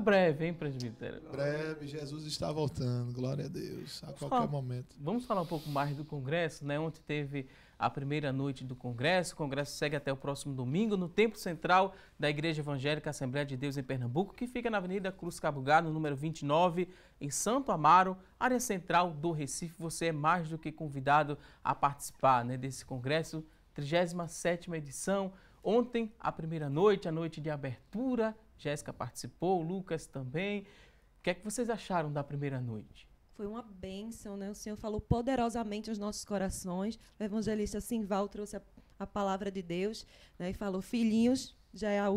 breve, hein, presbítero? Breve, Jesus está voltando, glória a Deus, a Vamos qualquer falar- momento. Vamos falar um pouco mais do Congresso, né? Ontem teve a primeira noite do Congresso. O Congresso segue até o próximo domingo no Templo Central da Igreja Evangélica Assembleia de Deus em Pernambuco, que fica na Avenida Cruz Cabugá, no número 29, em Santo Amaro, área central do Recife. Você é mais do que convidado a participar né, desse Congresso, 37ª edição. Ontem, a primeira noite, a noite de abertura, Jéssica participou, o Lucas também. O que é que vocês acharam da primeira noite? Foi uma bênção, né? O Senhor falou poderosamente aos nossos corações. O evangelista Simval trouxe a, a palavra de Deus né? e falou: Filhinhos, já é, a,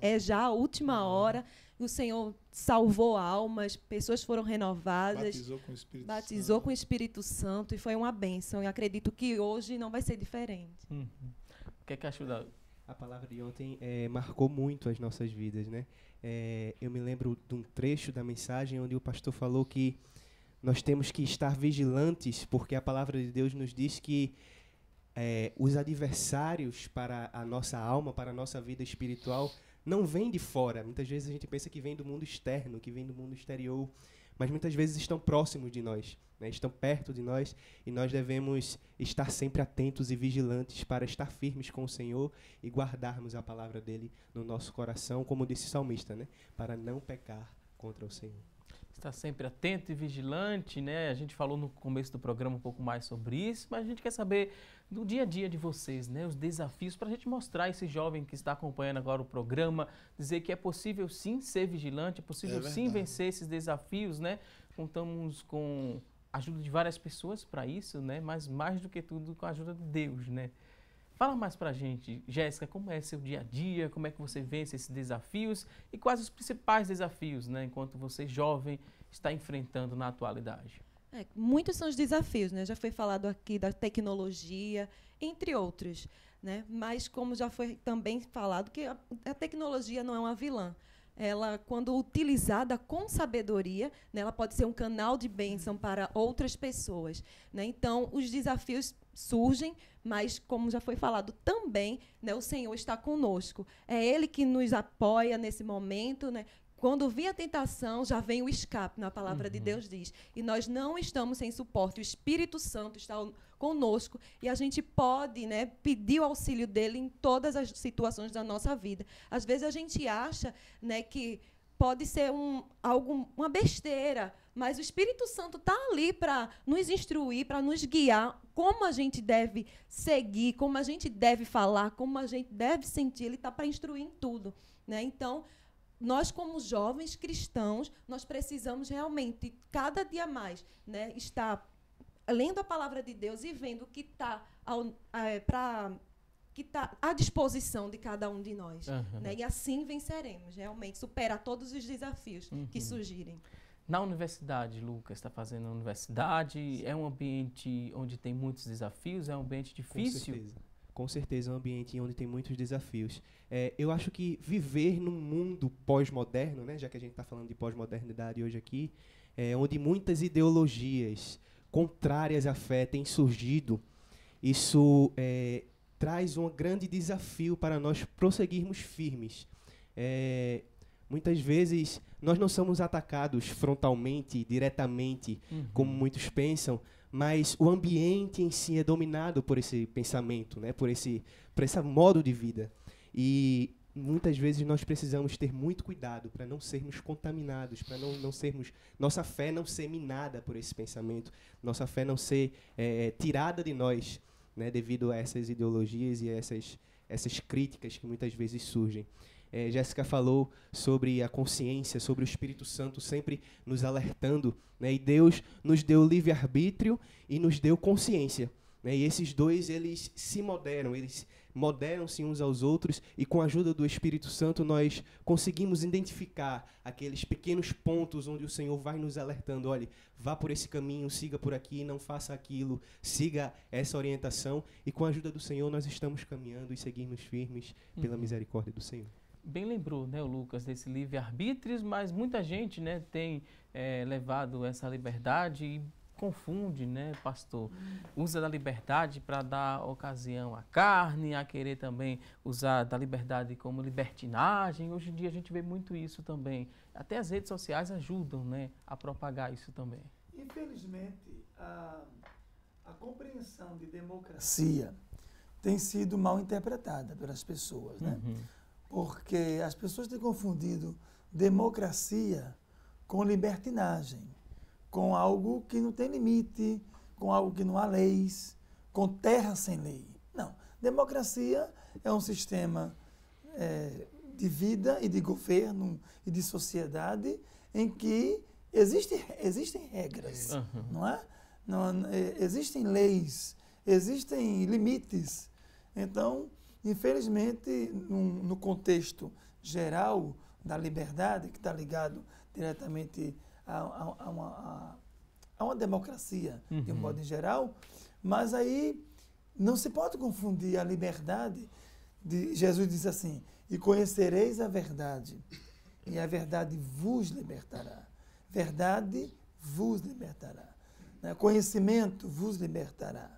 é já a última hora. E o Senhor salvou almas, pessoas foram renovadas, Batizou com o Espírito batizou Santo. com o Espírito Santo e foi uma bênção. E acredito que hoje não vai ser diferente. Uhum. O que é que achou da, A palavra de ontem eh, marcou muito as nossas vidas, né? Eh, eu me lembro de um trecho da mensagem onde o pastor falou que nós temos que estar vigilantes, porque a palavra de Deus nos diz que eh, os adversários para a nossa alma, para a nossa vida espiritual, não vêm de fora. Muitas vezes a gente pensa que vem do mundo externo, que vem do mundo exterior, mas muitas vezes estão próximos de nós, né? estão perto de nós, e nós devemos estar sempre atentos e vigilantes para estar firmes com o Senhor e guardarmos a palavra dele no nosso coração, como disse o salmista, né? para não pecar contra o Senhor. Está sempre atento e vigilante, né? A gente falou no começo do programa um pouco mais sobre isso, mas a gente quer saber do dia a dia de vocês, né? Os desafios para a gente mostrar a esse jovem que está acompanhando agora o programa, dizer que é possível sim ser vigilante, é possível É sim vencer esses desafios, né? Contamos com a ajuda de várias pessoas para isso, né? Mas mais do que tudo com a ajuda de Deus, né? Fala mais pra gente, Jéssica, como é seu dia a dia, como é que você vence esses desafios e quais os principais desafios, né, enquanto você jovem está enfrentando na atualidade? É, muitos são os desafios, né? Já foi falado aqui da tecnologia, entre outros, né? Mas como já foi também falado que a, a tecnologia não é uma vilã. Ela, quando utilizada com sabedoria, né, ela pode ser um canal de bênção para outras pessoas. Né? Então, os desafios surgem, mas, como já foi falado também, né, o Senhor está conosco. É Ele que nos apoia nesse momento, né, quando vem a tentação, já vem o escape, na palavra uhum. de Deus diz. E nós não estamos sem suporte. O Espírito Santo está conosco e a gente pode né, pedir o auxílio dele em todas as situações da nossa vida. Às vezes a gente acha né, que pode ser um, algo, uma besteira, mas o Espírito Santo está ali para nos instruir, para nos guiar como a gente deve seguir, como a gente deve falar, como a gente deve sentir. Ele está para instruir em tudo. Né? Então, nós como jovens cristãos, nós precisamos realmente cada dia mais, né, estar lendo a palavra de Deus e vendo o que está é, para que está à disposição de cada um de nós, uhum. né? E assim venceremos, realmente superar todos os desafios uhum. que surgirem. Na universidade, Lucas está fazendo a universidade, é um ambiente onde tem muitos desafios, é um ambiente difícil. Com certeza com certeza é um ambiente onde tem muitos desafios. É, eu acho que viver num mundo pós-moderno, né, já que a gente está falando de pós-modernidade hoje aqui, é, onde muitas ideologias contrárias à fé têm surgido, isso é, traz um grande desafio para nós prosseguirmos firmes. É, muitas vezes nós não somos atacados frontalmente, diretamente, uhum. como muitos pensam, mas o ambiente em si é dominado por esse pensamento, né? por, esse, por esse modo de vida. E muitas vezes nós precisamos ter muito cuidado para não sermos contaminados, para não, não sermos nossa fé não ser minada por esse pensamento, nossa fé não ser é, tirada de nós, né, devido a essas ideologias e essas essas críticas que muitas vezes surgem. É, Jéssica falou sobre a consciência, sobre o Espírito Santo sempre nos alertando, né? E Deus nos deu livre arbítrio e nos deu consciência. Né? E esses dois eles se moderam, eles moderam-se uns aos outros e com a ajuda do Espírito Santo nós conseguimos identificar aqueles pequenos pontos onde o Senhor vai nos alertando, olhe, vá por esse caminho, siga por aqui, não faça aquilo, siga essa orientação e com a ajuda do Senhor nós estamos caminhando e seguimos firmes pela uhum. misericórdia do Senhor bem lembrou, né, o Lucas, desse livre-arbítrio, mas muita gente, né, tem é, levado essa liberdade e confunde, né, pastor? Usa da liberdade para dar ocasião à carne, a querer também usar da liberdade como libertinagem. Hoje em dia a gente vê muito isso também. Até as redes sociais ajudam, né, a propagar isso também. Infelizmente, a, a compreensão de democracia tem sido mal interpretada pelas pessoas, né? Uhum porque as pessoas têm confundido democracia com libertinagem, com algo que não tem limite, com algo que não há leis, com terra sem lei. Não. Democracia é um sistema é, de vida e de governo e de sociedade em que existe, existem regras, uhum. não é? Não, é, existem leis, existem limites. Então, Infelizmente, num, no contexto geral da liberdade, que está ligado diretamente a, a, a, uma, a uma, democracia, uhum. de um uhum. modo geral, mas aí não se pode confundir a liberdade. De, Jesus diz assim: E conhecereis a verdade, e a verdade vos libertará. Verdade vos libertará. Né? Conhecimento vos libertará.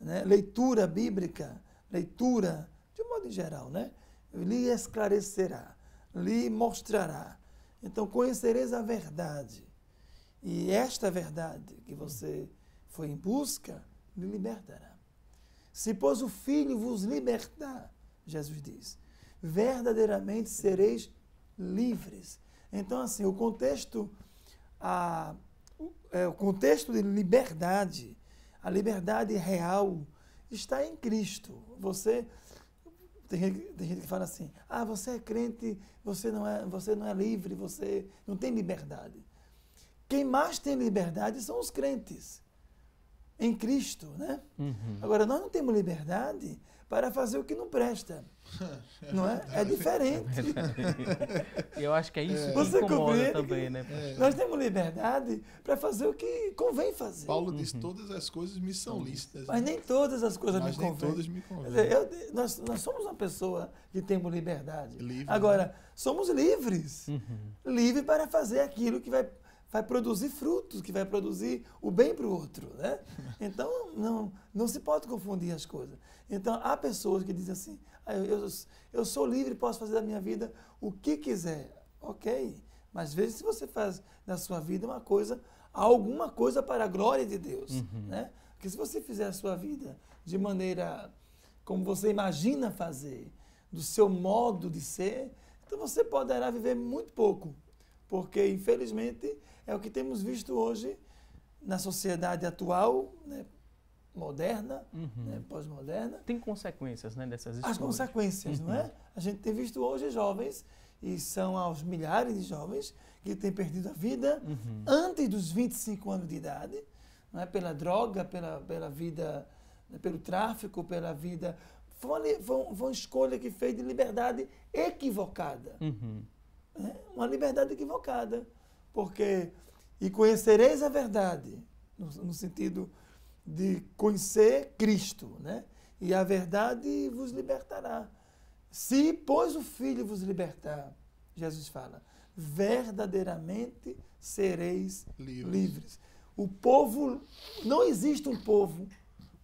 Né? Leitura bíblica, leitura de modo geral, né? Lhe esclarecerá, lhe mostrará. Então conhecereis a verdade. E esta verdade que você foi em busca, lhe libertará. Se, pois, o Filho vos libertar, Jesus diz, verdadeiramente sereis livres. Então, assim, o contexto, a, é, o contexto de liberdade, a liberdade real, está em Cristo. Você tem gente, tem gente que fala assim: ah, você é crente, você não é, você não é livre, você não tem liberdade. Quem mais tem liberdade são os crentes. em Cristo, né? Uhum. Agora, nós não temos liberdade para fazer o que não presta. [laughs] Não é? É diferente. [laughs] Eu acho que é isso que Você incomoda compreende também, né? pastor? Nós temos liberdade para fazer o que convém fazer. Paulo diz: todas as coisas me são lícitas. Mas nem todas as coisas mas me nem convêm. todas me convêm. eu- nós, nós somos uma pessoa que temos liberdade. Livre, Agora, somos livres. Uhum. Livre para fazer aquilo que vai, vai produzir frutos, que vai produzir o bem para o outro. Né? [laughs] Então, não, não se pode confundir as coisas. Então, há pessoas que dizem assim, "Ah, eu, eu, eu sou livre, posso fazer da minha vida o que quiser. Ok, mas veja se você faz da sua vida uma coisa, alguma coisa para a glória de Deus. Né? Porque se você fizer a sua vida de maneira como você imagina fazer, do seu modo de ser, então você poderá viver muito pouco. Porque, infelizmente, é o que temos visto hoje na sociedade atual, né, moderna, né, pós-moderna, Tem consequências, né, dessas as escolhas. consequências, não é? A gente tem visto hoje jovens, e são aos milhares de jovens, que têm perdido a vida Uhum. antes dos 25 anos de idade, não é? pela droga, pela, pela vida, né, pelo tráfico, pela vida. Foi uma, um- foi uma escolha que fez de liberdade equivocada. Uhum. Né? Uma liberdade equivocada. Porque, e conhecereis a verdade, no, no sentido de conhecer Cristo, né? E a verdade vos libertará. Se, pois, o Filho vos libertar, Jesus fala, verdadeiramente sereis Livres. livres. O povo, não existe um povo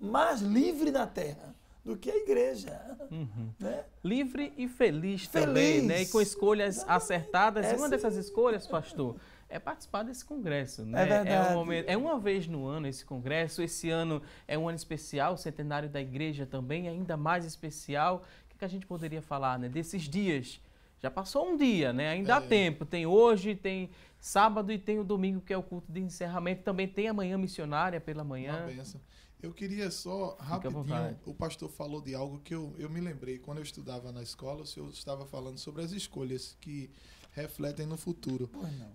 mais livre na terra do que a igreja. Uhum. Né? Livre e feliz, Feliz. também, né? E com escolhas acertadas. É e uma dessas escolhas, pastor, é participar desse congresso, né? É verdade. um momento- é uma vez no ano esse congresso. Esse ano é um ano especial, o centenário da igreja também, ainda mais especial. O que, que a gente poderia falar, né? Desses dias. Já passou um dia, né? Ainda há É. tempo. Tem hoje, tem sábado e tem o domingo, que é o culto de encerramento. Também tem a manhã missionária pela Uma manhã. benção. Eu queria só, rapidinho, o pastor falou de algo que eu, eu me lembrei. Quando eu estudava na escola, o senhor estava falando sobre as escolhas que refletem no futuro.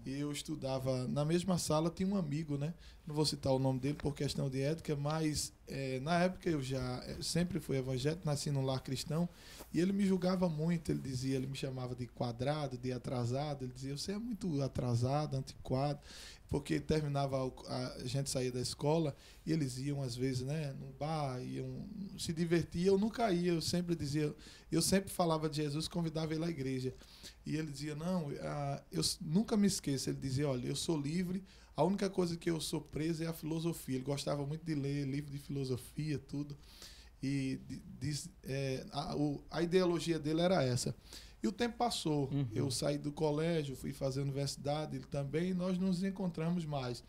E eu estudava na mesma sala, tinha um amigo, né? Não vou citar o nome dele por questão de ética, mas eh, na época eu já eh, sempre fui evangélico, nasci num lar cristão, e ele me julgava muito. Ele dizia, ele me chamava de quadrado, de atrasado. Ele dizia, você é muito atrasado, antiquado, porque terminava a, gente saía da escola e eles iam às vezes, né, num bar, iam se divertir. Eu nunca ia, eu sempre dizia, eu sempre falava de Jesus, convidava ele à igreja. E ele dizia: Não, ah, eu nunca me esqueço. Ele dizia: Olha, eu sou livre, a única coisa que eu sou preso é a filosofia. Ele gostava muito de ler livro de filosofia, tudo. E di- diz, é, a, a ideologia dele era essa. E o tempo passou. Uhum. Eu saí do colégio, fui fazer universidade, ele também, e nós nos encontramos mais.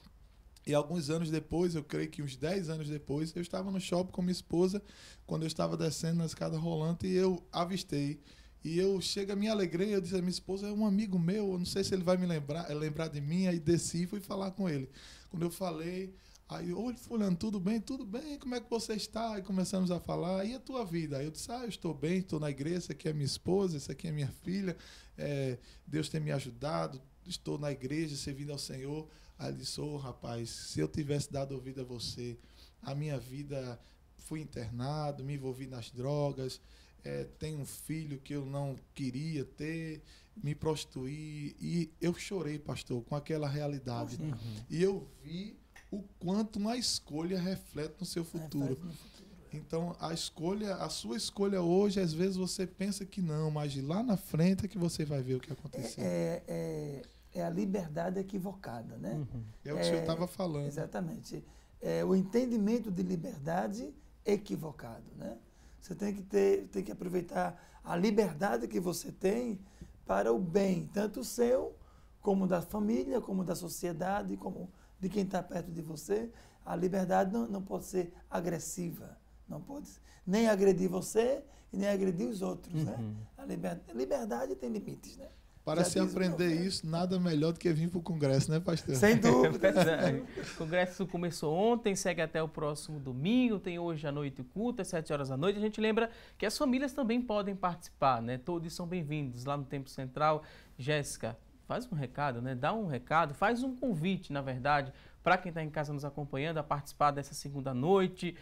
E alguns anos depois, eu creio que uns 10 anos depois, eu estava no shopping com minha esposa, quando eu estava descendo na escada rolante, e eu avistei. E eu chego a me alegrei, eu disse a minha esposa, é um amigo meu, eu não sei se ele vai me lembrar, lembrar de mim, aí desci e fui falar com ele. Quando eu falei, aí, oi, fulano, tudo bem? Tudo bem, como é que você está? Aí começamos a falar, e a tua vida? Aí eu disse, ah, eu estou bem, estou na igreja, essa aqui é minha esposa, essa aqui é minha filha, eh, Deus tem me ajudado, estou na igreja, servindo ao Senhor. Aí ele disse, ô rapaz, se eu tivesse dado ouvido a você, a minha vida fui internado, me envolvi nas drogas, eh, tenho um filho que eu não queria ter, me prostituí. E eu chorei, pastor, com aquela realidade. Uhum. E eu vi o quanto uma escolha reflete no seu futuro. É, faz no futuro. Então, a escolha, a sua escolha hoje, às vezes você pensa que não, mas lá na frente é que você vai ver o que aconteceu. É, É, é, é a liberdade equivocada, né? Uhum. o que o é, senhor estava falando. Exatamente. É o entendimento de liberdade equivocado, né? Você tem que ter, tem que aproveitar a liberdade que você tem para o bem, tanto seu como da família, como da sociedade, como de quem está perto de você. A liberdade não, não pode ser agressiva, não pode nem agredir você e nem agredir os outros, né? Uhum. A liber- liberdade tem limites, né? Para Já se aprender isso, nada melhor do que vir para o Congresso, né, pastor? Sem [laughs] dúvida. Verdade. O congresso começou ontem, segue até o próximo domingo, tem hoje à noite o culto, às 7 horas da noite. A gente lembra que as famílias também podem participar, né? Todos são bem-vindos lá no Tempo Central. Jéssica, faz um recado, né? Dá um recado, faz um convite, na verdade, para quem está em casa nos acompanhando a participar dessa segunda noite.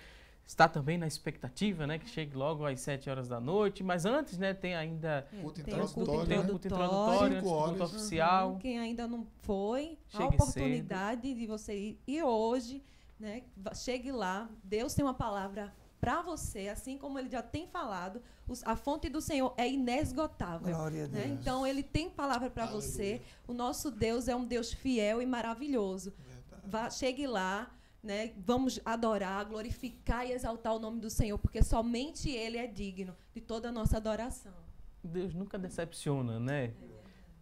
Está também na expectativa, né, que chegue logo às 7 horas da noite, mas antes, né, tem ainda Culto tem o culto introdutório, tem o né? culto introdutório. antes culto horas. oficial. Uhum. Quem ainda não foi, Chegue a oportunidade de você ir. E hoje, né, chegue lá. Deus tem uma palavra para você, assim como ele já tem falado. os- a fonte do Senhor é inesgotável. Glória a né? Deus. Então ele tem palavra para você. O nosso Deus é um Deus fiel e maravilhoso. Vá, chegue lá, né? Vamos adorar, glorificar e exaltar o nome do Senhor, porque somente Ele é digno de toda a nossa adoração. Deus nunca decepciona, né?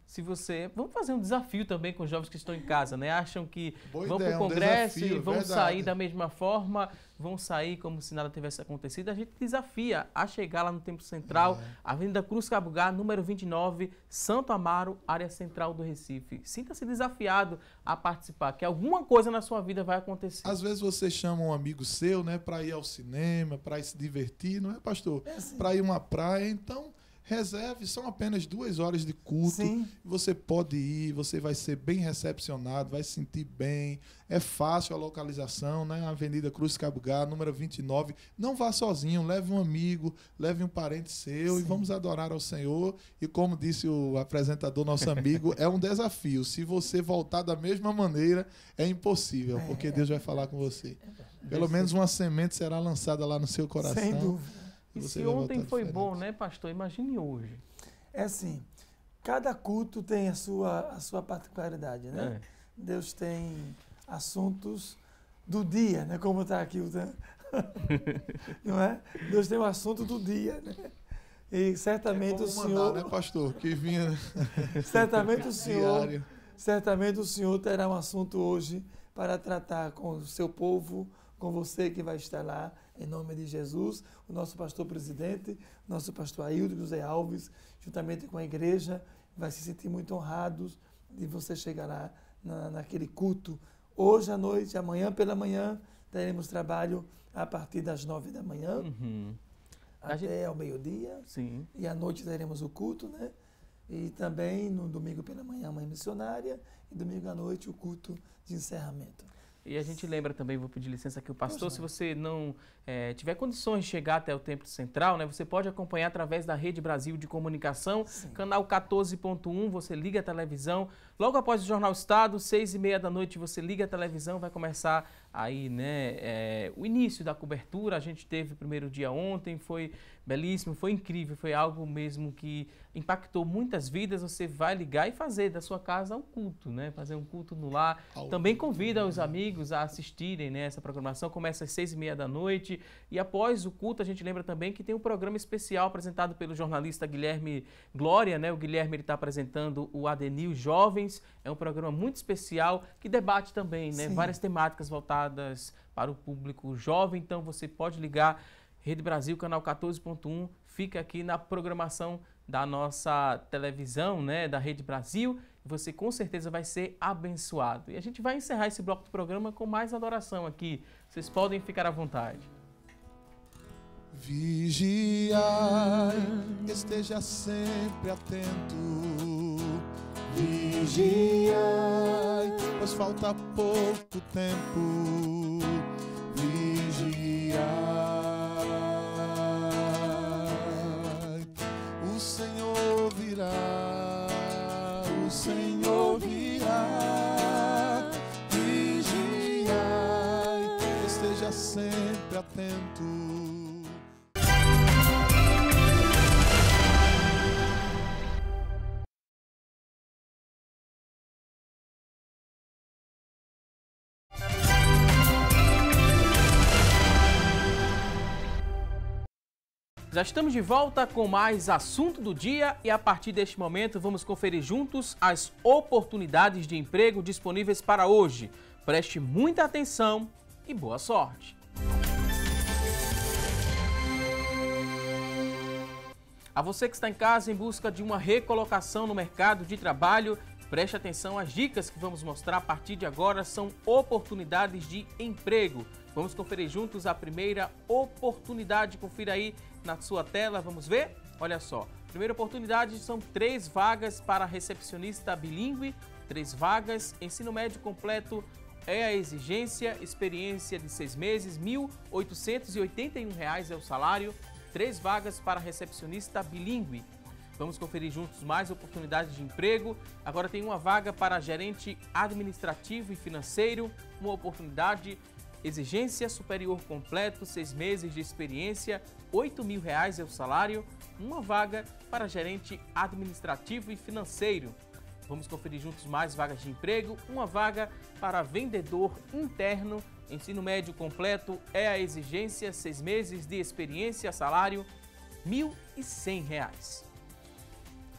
Se você. Vamos fazer um desafio também com os jovens que estão em casa, né? Acham que Boa vão para o um Congresso desafio, e vão verdade. sair da mesma forma, vão sair como se nada tivesse acontecido. A gente desafia a chegar lá no Templo Central, É. Avenida Cruz Cabugá, número 29, Santo Amaro, área central do Recife. Sinta-se desafiado a participar, que alguma coisa na sua vida vai acontecer. Às vezes você chama um amigo seu, né, para ir ao cinema, para se divertir, não é, pastor? É assim. Para ir uma praia, então reserve, são apenas duas horas de culto. Sim. Você pode ir, você vai ser bem recepcionado, vai se sentir bem. É fácil a localização, né? Avenida Cruz Cabugá, número 29. Não vá sozinho, leve um amigo, leve um parente seu e Sim. vamos adorar ao Senhor. E como disse o apresentador, nosso [laughs] amigo, é um desafio. Se você voltar da mesma maneira, é impossível, É, porque é. Deus vai falar com você. Pelo menos uma semente será lançada lá no seu coração. Sem dúvida. E se ontem foi diferente. bom, né, pastor? Imagine hoje. É assim, cada culto tem a sua, a sua particularidade, né? É. Deus tem assuntos do dia, né? Como está aqui o... [laughs] Não é? Deus tem o assunto do dia, né? E certamente É o Senhor... mandar, né, pastor? Que vinha [laughs] Certamente o Senhor... diário. Certamente o Senhor terá um assunto hoje para tratar com o seu povo, com você que vai estar lá, em nome de Jesus, o nosso pastor presidente, nosso pastor Aildo José Alves, juntamente com a igreja, vai se sentir muito honrados de você chegar lá na, naquele culto. Hoje à noite, amanhã pela manhã, teremos trabalho a partir das nove da manhã Uhum. Até ao meio-dia. Sim. E à noite teremos o culto, né? E também no domingo pela manhã, mãe missionária, e domingo à noite o culto de encerramento. E a gente lembra também, vou pedir licença aqui o pastor, Pois se você não eh, tiver condições de chegar até o Templo Central, né, você pode acompanhar através da Rede Brasil de Comunicação, Sim. canal 14.1, você liga a televisão. Logo após o Jornal Estado, seis e meia da noite, você liga a televisão, vai começar aí, né, eh, o início da cobertura. A gente teve o primeiro dia ontem, foi belíssimo, foi incrível, foi algo mesmo que impactou muitas vidas. Você vai ligar e fazer da sua casa um culto, né, fazer um culto no lar. Também convida os né? amigos a assistirem né, essa programação. Começa às seis e meia da noite. E após o culto, a gente lembra também que tem um programa especial apresentado pelo jornalista Guilherme Glória. Né? O Guilherme está apresentando o Adenil Jovens. É um programa muito especial que debate também né, Sim. várias temáticas voltadas para o público jovem. Então você pode ligar Rede Brasil, canal 14.1. Fica aqui na programação da nossa televisão, né, da Rede Brasil, você com certeza vai ser abençoado. E a gente vai encerrar esse bloco do programa com mais adoração aqui. Vocês podem ficar à vontade. Vigiai, esteja sempre atento. Vigiai, pois falta pouco tempo. Vigiai, o Senhor virá, o Senhor virá. Vigiai, esteja sempre atento. Já estamos de volta com mais assunto do dia e a partir deste momento vamos conferir juntos as oportunidades de emprego disponíveis para hoje. Preste muita atenção e boa sorte. A você que está em casa em busca de uma recolocação no mercado de trabalho, preste atenção às dicas que vamos mostrar a partir de agora são oportunidades de emprego. Vamos conferir juntos a primeira oportunidade. Confira aí na sua tela, vamos ver? Olha só. Primeira oportunidade são três vagas para recepcionista bilíngue, três vagas, ensino médio completo é a exigência, experiência de seis meses, R$ 1.881 é o salário, três vagas para recepcionista bilíngue. Vamos conferir juntos mais oportunidades de emprego. Agora tem uma vaga para gerente administrativo e financeiro, uma oportunidade, exigência superior completo, seis meses de experiência, R$ mil reais é o salário, uma vaga para gerente administrativo e financeiro. Vamos conferir juntos mais vagas de emprego. Uma vaga para vendedor interno, ensino médio completo é a exigência, seis meses de experiência, salário R$ 1.100.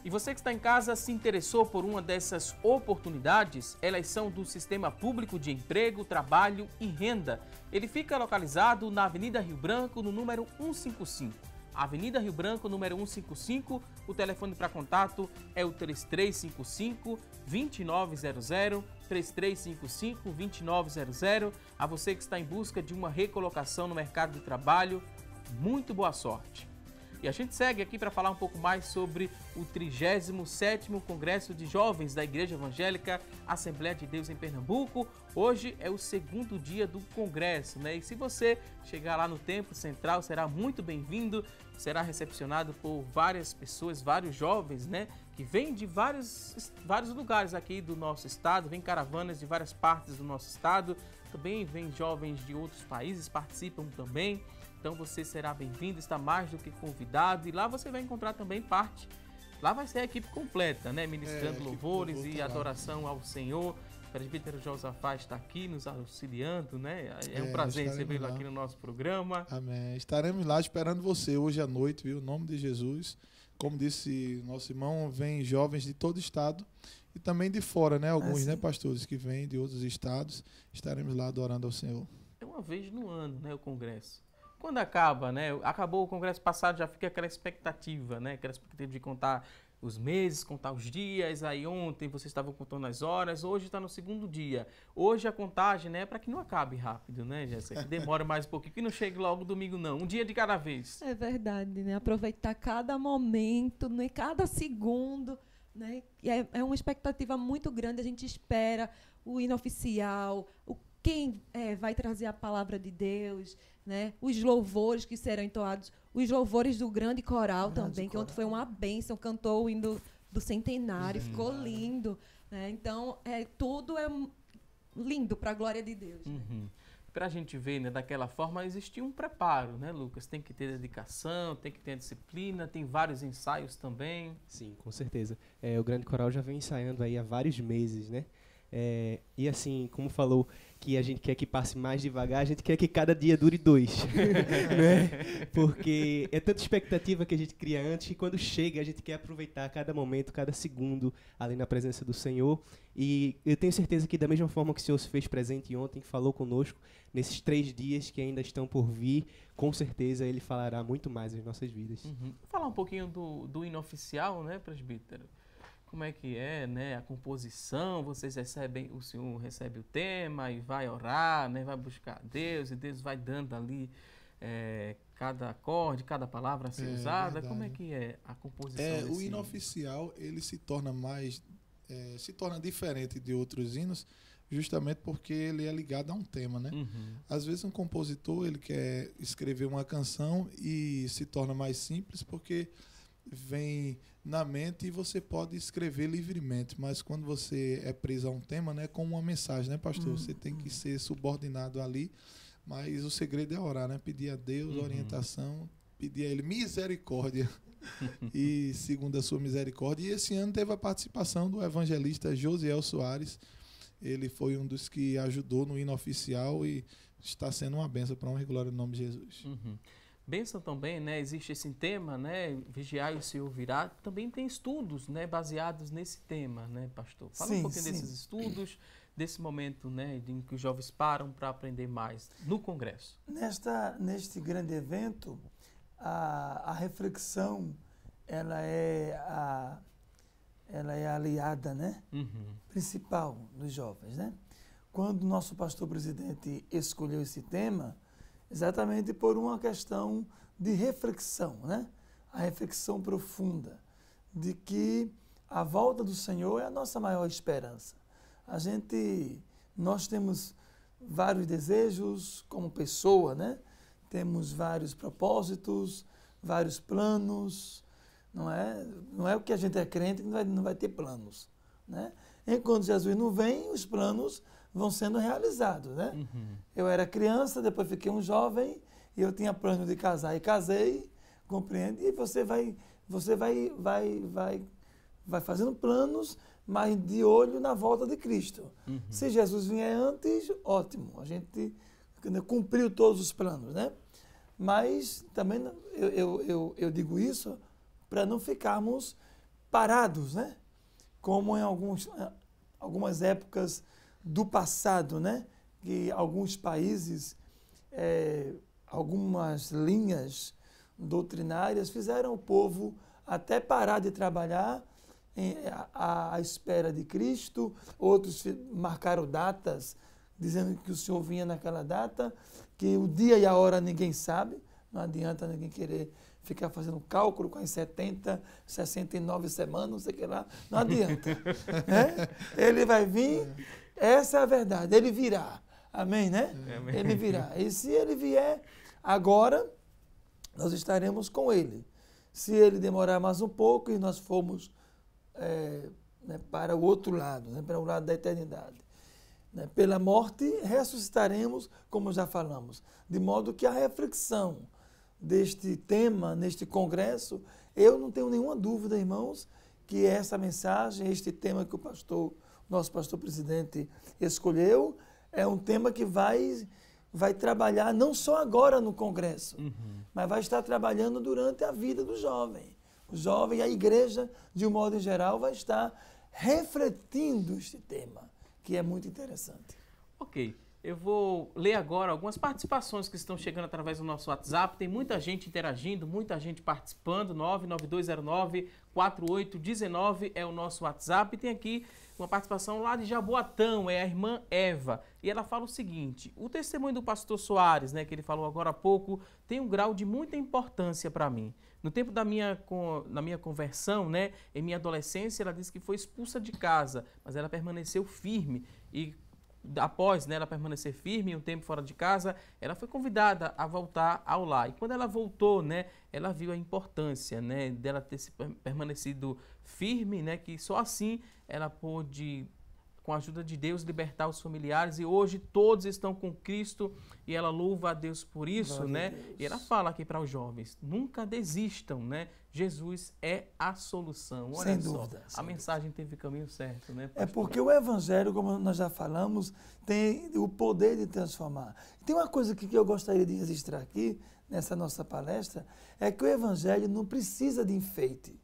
E você que está em casa se interessou por uma dessas oportunidades, elas são do Sistema Público de Emprego, Trabalho e Renda. Ele fica localizado na Avenida Rio Branco, no número 155. Avenida Rio Branco, número 155. O telefone para contato é o 3355 2900, 3355 2900. A você que está em busca de uma recolocação no mercado de trabalho, muito boa sorte. E a gente segue aqui para falar um pouco mais sobre o 37º Congresso de Jovens da Igreja Evangélica Assembleia de Deus em Pernambuco. Hoje é o segundo dia do congresso, né? E se você chegar lá no Templo Central, será muito bem-vindo, será recepcionado por várias pessoas, vários jovens, né? Que vêm de vários, vários lugares aqui do nosso estado, vêm caravanas de várias partes do nosso estado, também vêm jovens de outros países, participam também. Então você será bem-vindo, está mais do que convidado e lá você vai encontrar também parte. Lá vai ser a equipe completa, né? Ministrando é, louvores e adoração ao Senhor. O presbítero Josafá está aqui nos auxiliando, né? É, é um prazer recebê-lo aqui no nosso programa. Amém. Estaremos lá esperando você hoje à noite, viu? Em nome de Jesus. Como disse nosso irmão, vem jovens de todo estado e também de fora, né? Alguns, é né, pastores, que vêm de outros estados. Estaremos lá adorando ao Senhor. É uma vez no ano, né, o congresso. Quando acaba, né? Acabou o congresso passado, já fica aquela expectativa, né? Aquela expectativa de contar os meses, contar os dias. Aí ontem vocês estavam contando as horas, hoje está no segundo dia. Hoje a contagem, né, é para que não acabe rápido, né, Jéssica? Que demora mais um pouquinho, que não chegue logo domingo, não. Um dia de cada vez. É verdade, né? Aproveitar cada momento, né? cada segundo. Né? É, é uma expectativa muito grande. A gente espera o inoficial, o quem é, vai trazer a palavra de Deus, né? os louvores que serão entoados, os louvores do grande coral grande também, coral. que ontem foi uma bênção, cantou o hino do centenário, ficou lindo. Né? Então, é, tudo é lindo para a glória de Deus. Né? Uhum. Para a gente ver né, daquela forma, existia um preparo, né, Lucas? Tem que ter dedicação, tem que ter disciplina, tem vários ensaios também. Sim, com certeza. É, o Grande Coral já vem ensaiando aí há vários meses, né? É, e assim, como falou, que a gente quer que passe mais devagar, a gente quer que cada dia dure dois. [laughs] né? Porque é tanta expectativa que a gente cria antes e quando chega a gente quer aproveitar cada momento, cada segundo ali na presença do Senhor. E eu tenho certeza que da mesma forma que o Senhor se fez presente ontem, falou conosco, nesses três dias que ainda estão por vir, com certeza Ele falará muito mais nas nossas vidas. Uhum. Falar um pouquinho do, do inoficial, né, presbítero? Como é que é, né, a composição, vocês recebem, o senhor recebe o tema e vai orar, né, vai buscar Deus e Deus vai dando ali é, cada acorde, cada palavra a ser é, usada, verdade. como é que é a composição? É, o hino oficial, ele se torna mais, é, se torna diferente de outros hinos, justamente porque ele é ligado a um tema, né? Uhum. Às vezes um compositor, ele quer escrever uma canção e se torna mais simples porque vem na mente e você pode escrever livremente, mas quando você é preso a um tema, né, como uma mensagem, né, pastor? Uhum. Você tem que ser subordinado ali, mas o segredo é orar, né? Pedir a Deus uhum. orientação, pedir a Ele misericórdia [laughs] e segundo a sua misericórdia. E esse ano teve a participação do evangelista Josiel Soares. Ele foi um dos que ajudou no hino oficial e está sendo uma benção para um regular no nome de Jesus. Uhum. Bênção também, né? Existe esse tema, né? Vigiar e o Senhor virá. Também tem estudos, né? Baseados nesse tema, né, pastor? Fala sim, um pouquinho sim. desses estudos, desse momento, né? Em que os jovens param para aprender mais no Congresso. Nesta, neste grande evento, a, a reflexão, ela é a, ela é a aliada, né? Uhum. Principal dos jovens, né? Quando nosso pastor presidente escolheu esse tema, exatamente por uma questão de reflexão, né? A reflexão profunda de que a volta do Senhor é a nossa maior esperança. A gente Nós temos vários desejos como pessoa, né? Temos vários propósitos, vários planos, não é? Não é o que a gente é crente que não vai, não vai ter planos, né? Enquanto Jesus não vem, os planos vão sendo realizados, né? Uhum. Eu era criança, depois fiquei um jovem e eu tinha plano de casar e casei, compreende? E você vai, você vai, vai, vai, vai fazendo planos, mas de olho na volta de Cristo. Uhum. Se Jesus vier antes, ótimo, a gente cumpriu todos os planos, né? Mas também eu, eu, eu, eu digo isso para não ficarmos parados, né? Como em alguns, algumas épocas do passado, né? Que alguns países, é, algumas linhas doutrinárias fizeram o povo até parar de trabalhar em, à, à espera de Cristo, outros marcaram datas dizendo que o Senhor vinha naquela data, que o dia e a hora ninguém sabe, não adianta ninguém querer ficar fazendo cálculo com as 70, 69 semanas, não sei o que lá, não adianta. né? [laughs] Ele vai vir, essa é a verdade, ele virá. Amém, né? Amém. Ele virá. E se ele vier agora, nós estaremos com ele. Se ele demorar mais um pouco e nós formos é, né, para o outro lado, né, para o lado da eternidade. Né, pela morte ressuscitaremos, como já falamos, de modo que a reflexão deste tema, neste congresso, eu não tenho nenhuma dúvida, irmãos, que essa mensagem, este tema que o pastor, nosso pastor presidente escolheu, é um tema que vai vai trabalhar não só agora no congresso, uhum. mas vai estar trabalhando durante a vida do jovem. O jovem, a igreja, de um modo geral, vai estar refletindo este tema, que é muito interessante. Ok. Eu vou ler agora algumas participações que estão chegando através do nosso WhatsApp. Tem muita gente interagindo, muita gente participando. 99209-4819 é o nosso WhatsApp. E tem aqui uma participação lá de Jaboatão, é a irmã Eva. E ela fala o seguinte: o testemunho do pastor Soares, né, que ele falou agora há pouco, tem um grau de muita importância para mim. No tempo da minha, na minha conversão, né, em minha adolescência, ela disse que foi expulsa de casa, mas ela permaneceu firme e após né, ela permanecer firme um tempo fora de casa, ela foi convidada a voltar ao lar. E quando ela voltou, né, ela viu a importância né, dela ter se permanecido firme, né, que só assim ela pôde com a ajuda de Deus, libertar os familiares e hoje todos estão com Cristo e ela louva a Deus por isso, Glória né? E ela fala aqui para os jovens, nunca desistam, né? Jesus é a solução. Olha sem só, dúvida. a mensagem teve o caminho certo, né? Pastor? É porque o evangelho, como nós já falamos, tem o poder de transformar. Tem uma coisa que eu gostaria de registrar aqui nessa nossa palestra, é que o evangelho não precisa de enfeite.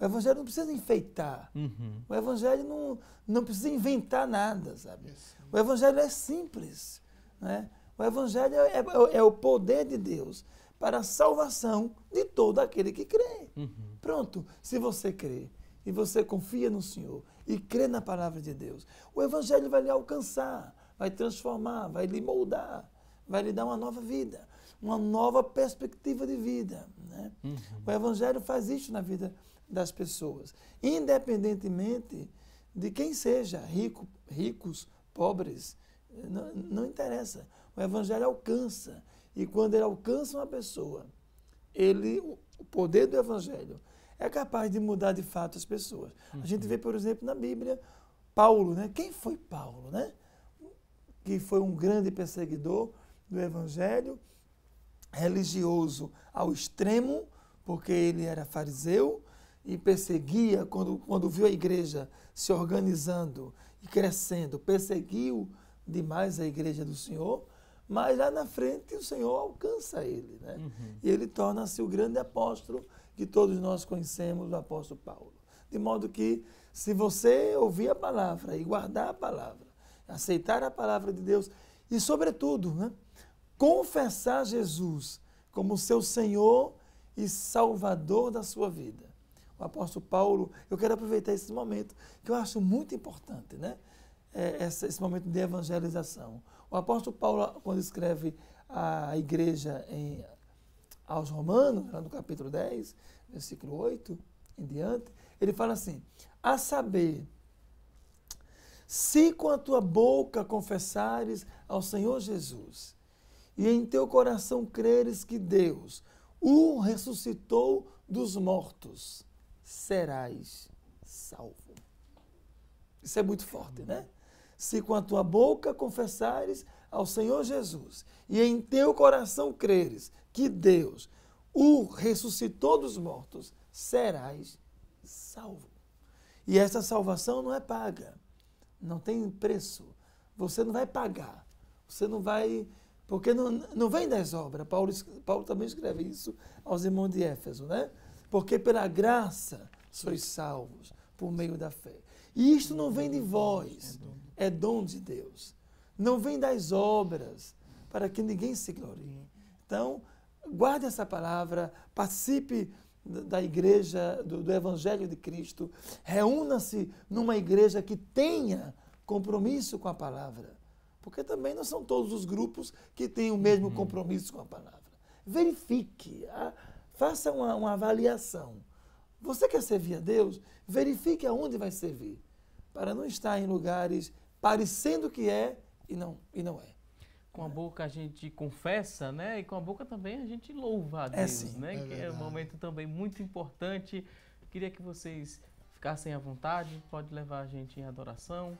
O evangelho não precisa enfeitar. Uhum. O evangelho não, não precisa inventar nada, sabe? O evangelho é simples. Né? O evangelho é, é, é, o poder de Deus para a salvação de todo aquele que crê. Uhum. Pronto. Se você crê e você confia no Senhor e crê na palavra de Deus, o evangelho vai lhe alcançar, vai transformar, vai lhe moldar, vai lhe dar uma nova vida, uma nova perspectiva de vida. Né? Uhum. O evangelho faz isso na vida das pessoas, independentemente de quem seja, rico, ricos, pobres, não, não interessa. O evangelho alcança. E quando ele alcança uma pessoa, ele, o poder do evangelho é capaz de mudar de fato as pessoas. A gente vê, por exemplo, na Bíblia, Paulo, né? Quem foi Paulo, né? Que foi um grande perseguidor do evangelho, religioso ao extremo, porque ele era fariseu, e perseguia, quando, quando viu a igreja se organizando e crescendo, perseguiu demais a igreja do Senhor, mas lá na frente o Senhor alcança ele, né? Uhum. E ele torna-se o grande apóstolo que todos nós conhecemos, o apóstolo Paulo. De modo que, se você ouvir a palavra e guardar a palavra, aceitar a palavra de Deus e, sobretudo, né, confessar Jesus como seu Senhor e Salvador da sua vida, o apóstolo Paulo, eu quero aproveitar esse momento, que eu acho muito importante, né? É, esse momento de evangelização. O apóstolo Paulo, quando escreve a igreja em, aos Romanos, lá no capítulo 10, versículo 8 em diante, ele fala assim: a saber, Se com a tua boca confessares ao Senhor Jesus e em teu coração creres que Deus o ressuscitou dos mortos, serás salvo. Isso é muito forte, né? Se com a tua boca confessares ao Senhor Jesus e em teu coração creres que Deus o ressuscitou dos mortos, serás salvo. E essa salvação não é paga, não tem preço. Você não vai pagar, você não vai. Porque não, não vem das obras. Paulo, Paulo também escreve isso aos irmãos de Éfeso, né? Porque pela graça sois salvos por meio da fé. E isto não vem de vós, é dom de Deus. Não vem das obras, para que ninguém se glorie. Então, guarde essa palavra, participe da igreja, do, do Evangelho de Cristo, reúna-se numa igreja que tenha compromisso com a palavra. Porque também não são todos os grupos que têm o mesmo uhum. compromisso com a palavra. Verifique, a, faça uma, uma avaliação. Você quer servir a Deus? Verifique aonde vai servir, para não estar em lugares parecendo que é e não, e não é. Com a boca a gente confessa, né? E com a boca também a gente louva a é Deus, é sim, né? É que é um momento também muito importante. Queria que vocês ficassem à vontade, pode levar a gente em adoração.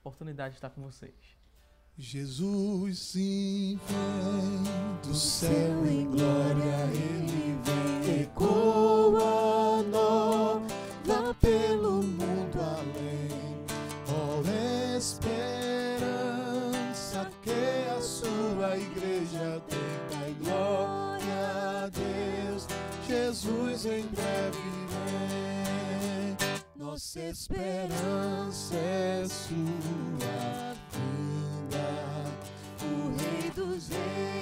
Oportunidade de estar com vocês. Jesus sim vem do céu em glória, ele vem ecoa nova pelo mundo além. Ó oh, esperança que a sua igreja tem, dai glória a Deus. Jesus em breve vem. Nossa esperança é sua dos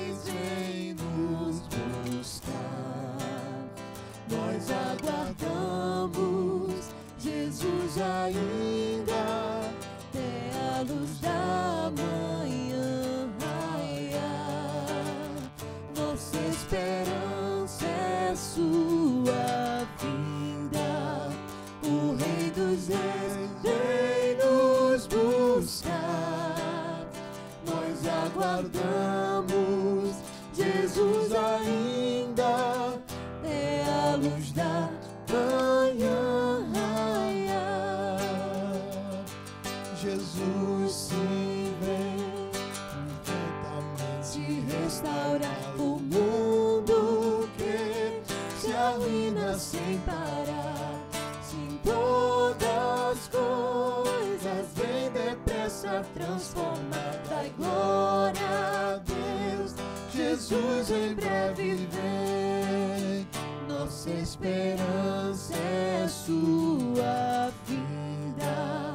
Jesus em breve vem. Nossa esperança é sua vida.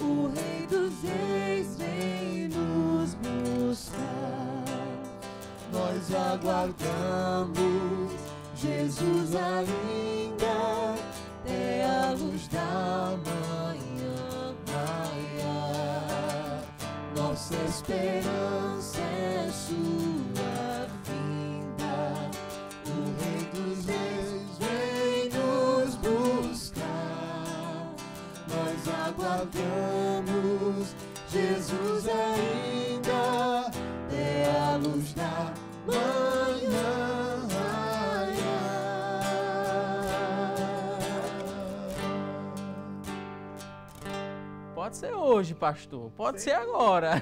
O Rei dos Reis vem nos buscar. Nós aguardamos Jesus ainda até a luz da manhã. nossa esperança é sua Aguardamos Jesus ainda é a luz da manhã. Pode ser hoje, pastor. Pode Sim. ser agora.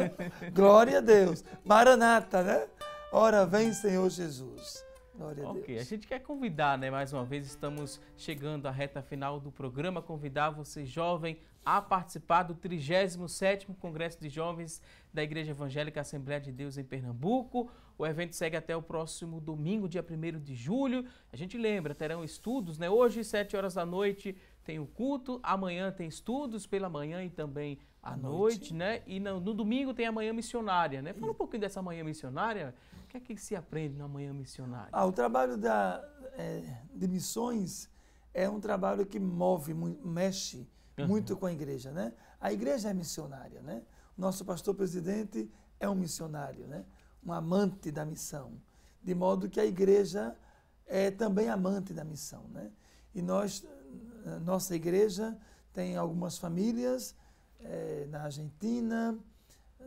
[laughs] Glória a Deus. Maranata, né? Ora, vem, Senhor Jesus. Glória a Ok, a gente quer convidar, né? Mais uma vez, estamos chegando à reta final do programa. Convidar você, jovem, a participar do 37º Congresso de Jovens da Igreja Evangélica Assembleia de Deus em Pernambuco. O evento segue até o próximo domingo, dia 1 de julho. A gente lembra, terão estudos, né? Hoje, 7 horas da noite, tem o culto, amanhã tem estudos pela manhã e também à, noite. noite. né? E no, no, domingo tem a manhã missionária, né? Fala um pouquinho dessa manhã missionária. O que é que se aprende na manhã missionária? Ah, o trabalho da, é, de missões é um trabalho que move, mexe muito com a igreja, né? A igreja é missionária, né? Nosso pastor presidente é um missionário, né? Um amante da missão, de modo que a igreja é também amante da missão, né? E nós nossa igreja tem algumas famílias é, na Argentina,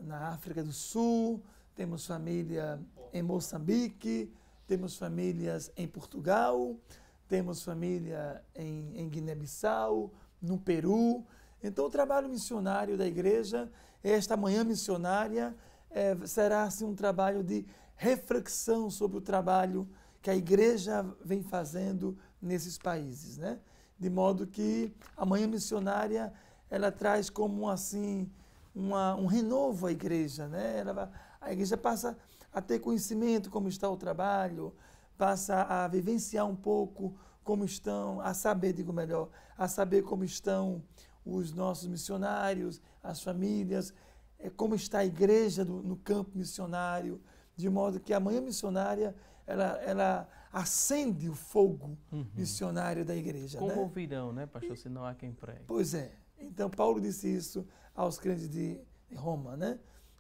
na África do Sul, temos família em Moçambique, temos famílias em Portugal, temos família em, em Guiné-Bissau, no Peru. Então, o trabalho missionário da igreja, esta manhã missionária, é, será assim, um trabalho de reflexão sobre o trabalho que a igreja vem fazendo nesses países, né? De modo que a manhã missionária ela traz como assim uma, um renovo à igreja, né? Ela, a igreja passa a ter conhecimento como está o trabalho, passa a vivenciar um pouco como estão, a saber, digo melhor, a saber como estão os nossos missionários, as famílias, é, como está a igreja do, no campo missionário, de modo que a manhã missionária ela, ela acende o fogo uhum. missionário da igreja. Como né? ouvirão, né, pastor, se não há quem pregue. Pois é. Então, Paulo disse isso aos crentes de Roma, né?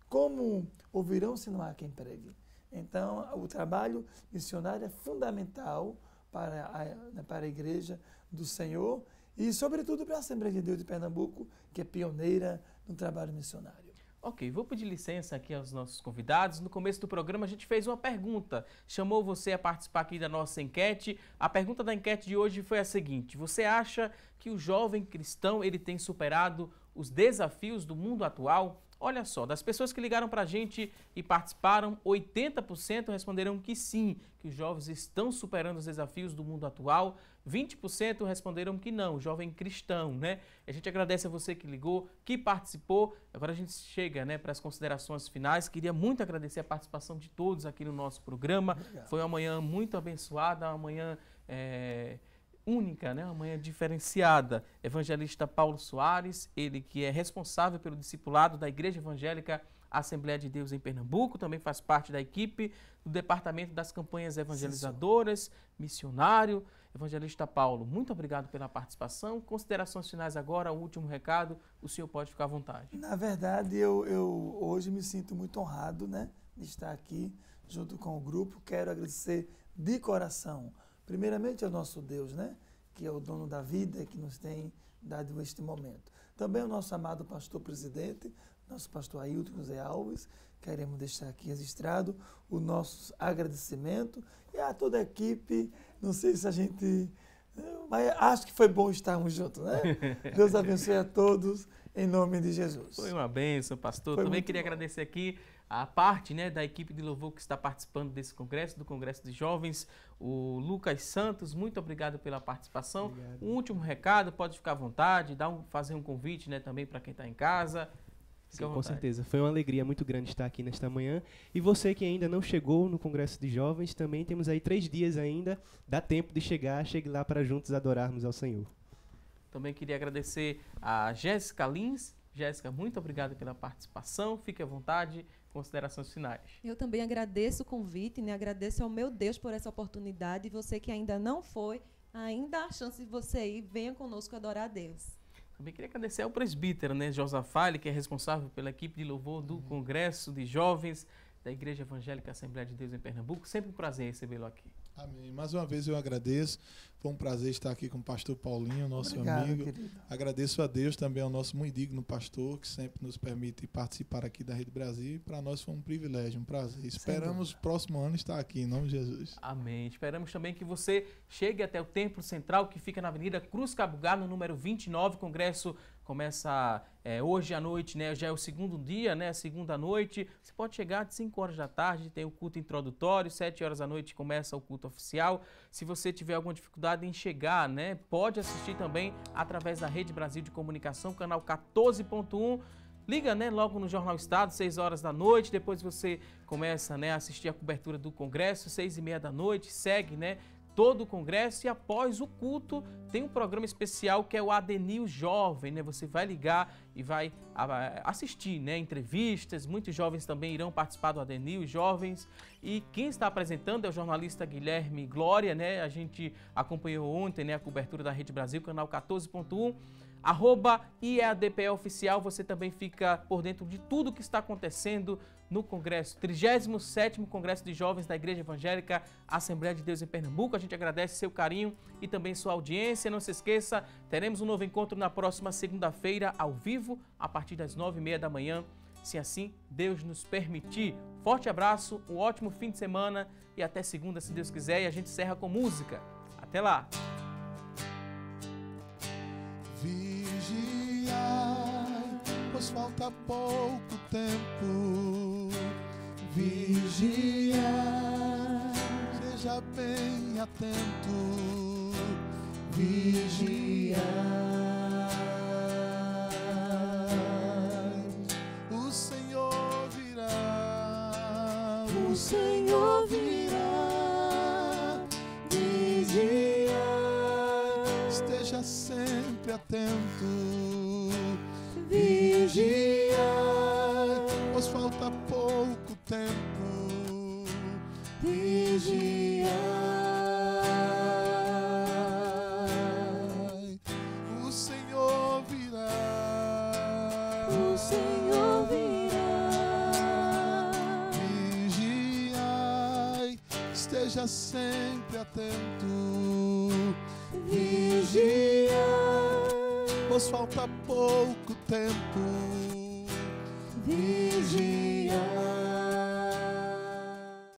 Como ouvirão se não há quem pregue? Então, o trabalho missionário é fundamental para a, né, para a igreja do Senhor e, sobretudo, para a Assembleia de Deus de Pernambuco, que é pioneira no trabalho missionário. Ok, vou pedir licença aqui aos nossos convidados. No começo do programa a gente fez uma pergunta, chamou você a participar aqui da nossa enquete. A pergunta da enquete de hoje foi a seguinte: você acha que o jovem cristão ele tem superado os desafios do mundo atual? Olha só, das pessoas que ligaram para a gente e participaram, 80% responderam que sim, que os jovens estão superando os desafios do mundo atual. 20% responderam que não, jovem cristão, né? A gente agradece a você que ligou, que participou. Agora a gente chega né, para as considerações finais. Queria muito agradecer a participação de todos aqui no nosso programa. Obrigado. Foi uma manhã muito abençoada, uma manhã. É única, né? uma manhã diferenciada. Evangelista Paulo Soares, ele que é responsável pelo discipulado da Igreja Evangélica Assembleia de Deus em Pernambuco, também faz parte da equipe do Departamento das Campanhas Evangelizadoras, missionário. Evangelista Paulo, muito obrigado pela participação. Considerações finais agora, o último recado, o senhor pode ficar à vontade. Na verdade, eu, eu hoje me sinto muito honrado né, de estar aqui junto com o grupo. Quero agradecer de coração Primeiramente é o nosso Deus, né? Que é o dono da vida, que nos tem dado este momento. Também o nosso amado pastor presidente, nosso pastor Ailton José Alves, queremos deixar aqui registrado o nosso agradecimento e a toda a equipe. Não sei se a gente. Mas acho que foi bom estarmos juntos, né? [laughs] Deus abençoe a todos, em nome de Jesus. Foi uma benção, pastor. Foi Também queria bom. agradecer aqui a parte né, da equipe de louvor que está participando desse congresso, do Congresso de Jovens, o Lucas Santos, muito obrigado pela participação. Obrigado. Um último recado, pode ficar à vontade, dar um, fazer um convite né, também para quem está em casa. Sim, com certeza. Foi uma alegria muito grande estar aqui nesta manhã. E você que ainda não chegou no Congresso de Jovens, também temos aí três dias ainda. Dá tempo de chegar, chegue lá para juntos adorarmos ao Senhor. Também queria agradecer a Jéssica Lins. Jéssica, muito obrigado pela participação. Fique à vontade considerações finais. Eu também agradeço o convite, né? agradeço ao meu Deus por essa oportunidade. E você que ainda não foi, ainda há a chance de você ir, venha conosco adorar a Deus. Também queria agradecer ao presbítero, né, Josafale, que é responsável pela equipe de louvor do uhum. Congresso de Jovens da Igreja Evangélica Assembleia de Deus em Pernambuco. Sempre um prazer recebê-lo aqui. Amém. Mais uma vez eu agradeço. Foi um prazer estar aqui com o pastor Paulinho, nosso Obrigado, amigo. Querido. Agradeço a Deus também ao nosso muito digno pastor, que sempre nos permite participar aqui da Rede Brasil. Para nós foi um privilégio, um prazer. Esperamos o próximo ano estar aqui, em nome de Jesus. Amém. Esperamos também que você chegue até o Templo Central, que fica na Avenida Cruz Cabugá, no número 29, Congresso começa é, hoje à noite, né? Já é o segundo dia, né? Segunda noite. Você pode chegar de 5 horas da tarde, tem o culto introdutório, 7 horas da noite começa o culto oficial. Se você tiver alguma dificuldade em chegar, né? Pode assistir também através da Rede Brasil de Comunicação, canal 14.1. Liga, né, logo no Jornal Estado, 6 horas da noite, depois você começa, né, a assistir a cobertura do Congresso, 6 e meia da noite, segue, né, todo o congresso e após o culto tem um programa especial que é o Adenil Jovem, né? Você vai ligar e vai assistir, né? Entrevistas, muitos jovens também irão participar do Adenil Jovens e quem está apresentando é o jornalista Guilherme Glória, né? A gente acompanhou ontem, né, a cobertura da Rede Brasil, canal 14.1 arroba IEADPE Oficial, você também fica por dentro de tudo que está acontecendo no Congresso, 37º Congresso de Jovens da Igreja Evangélica Assembleia de Deus em Pernambuco. A gente agradece seu carinho e também sua audiência. Não se esqueça, teremos um novo encontro na próxima segunda-feira, ao vivo, a partir das nove e meia da manhã, se assim Deus nos permitir. Forte abraço, um ótimo fim de semana e até segunda, se Deus quiser. E a gente encerra com música. Até lá! Vigiai, pois falta pouco tempo. Vigiai, seja bem atento. Vigiai, o Senhor virá. O Senhor virá. Vigiai. Esteja sempre atento. Atento. Vigiai, pois falta pouco tempo. Vigiai.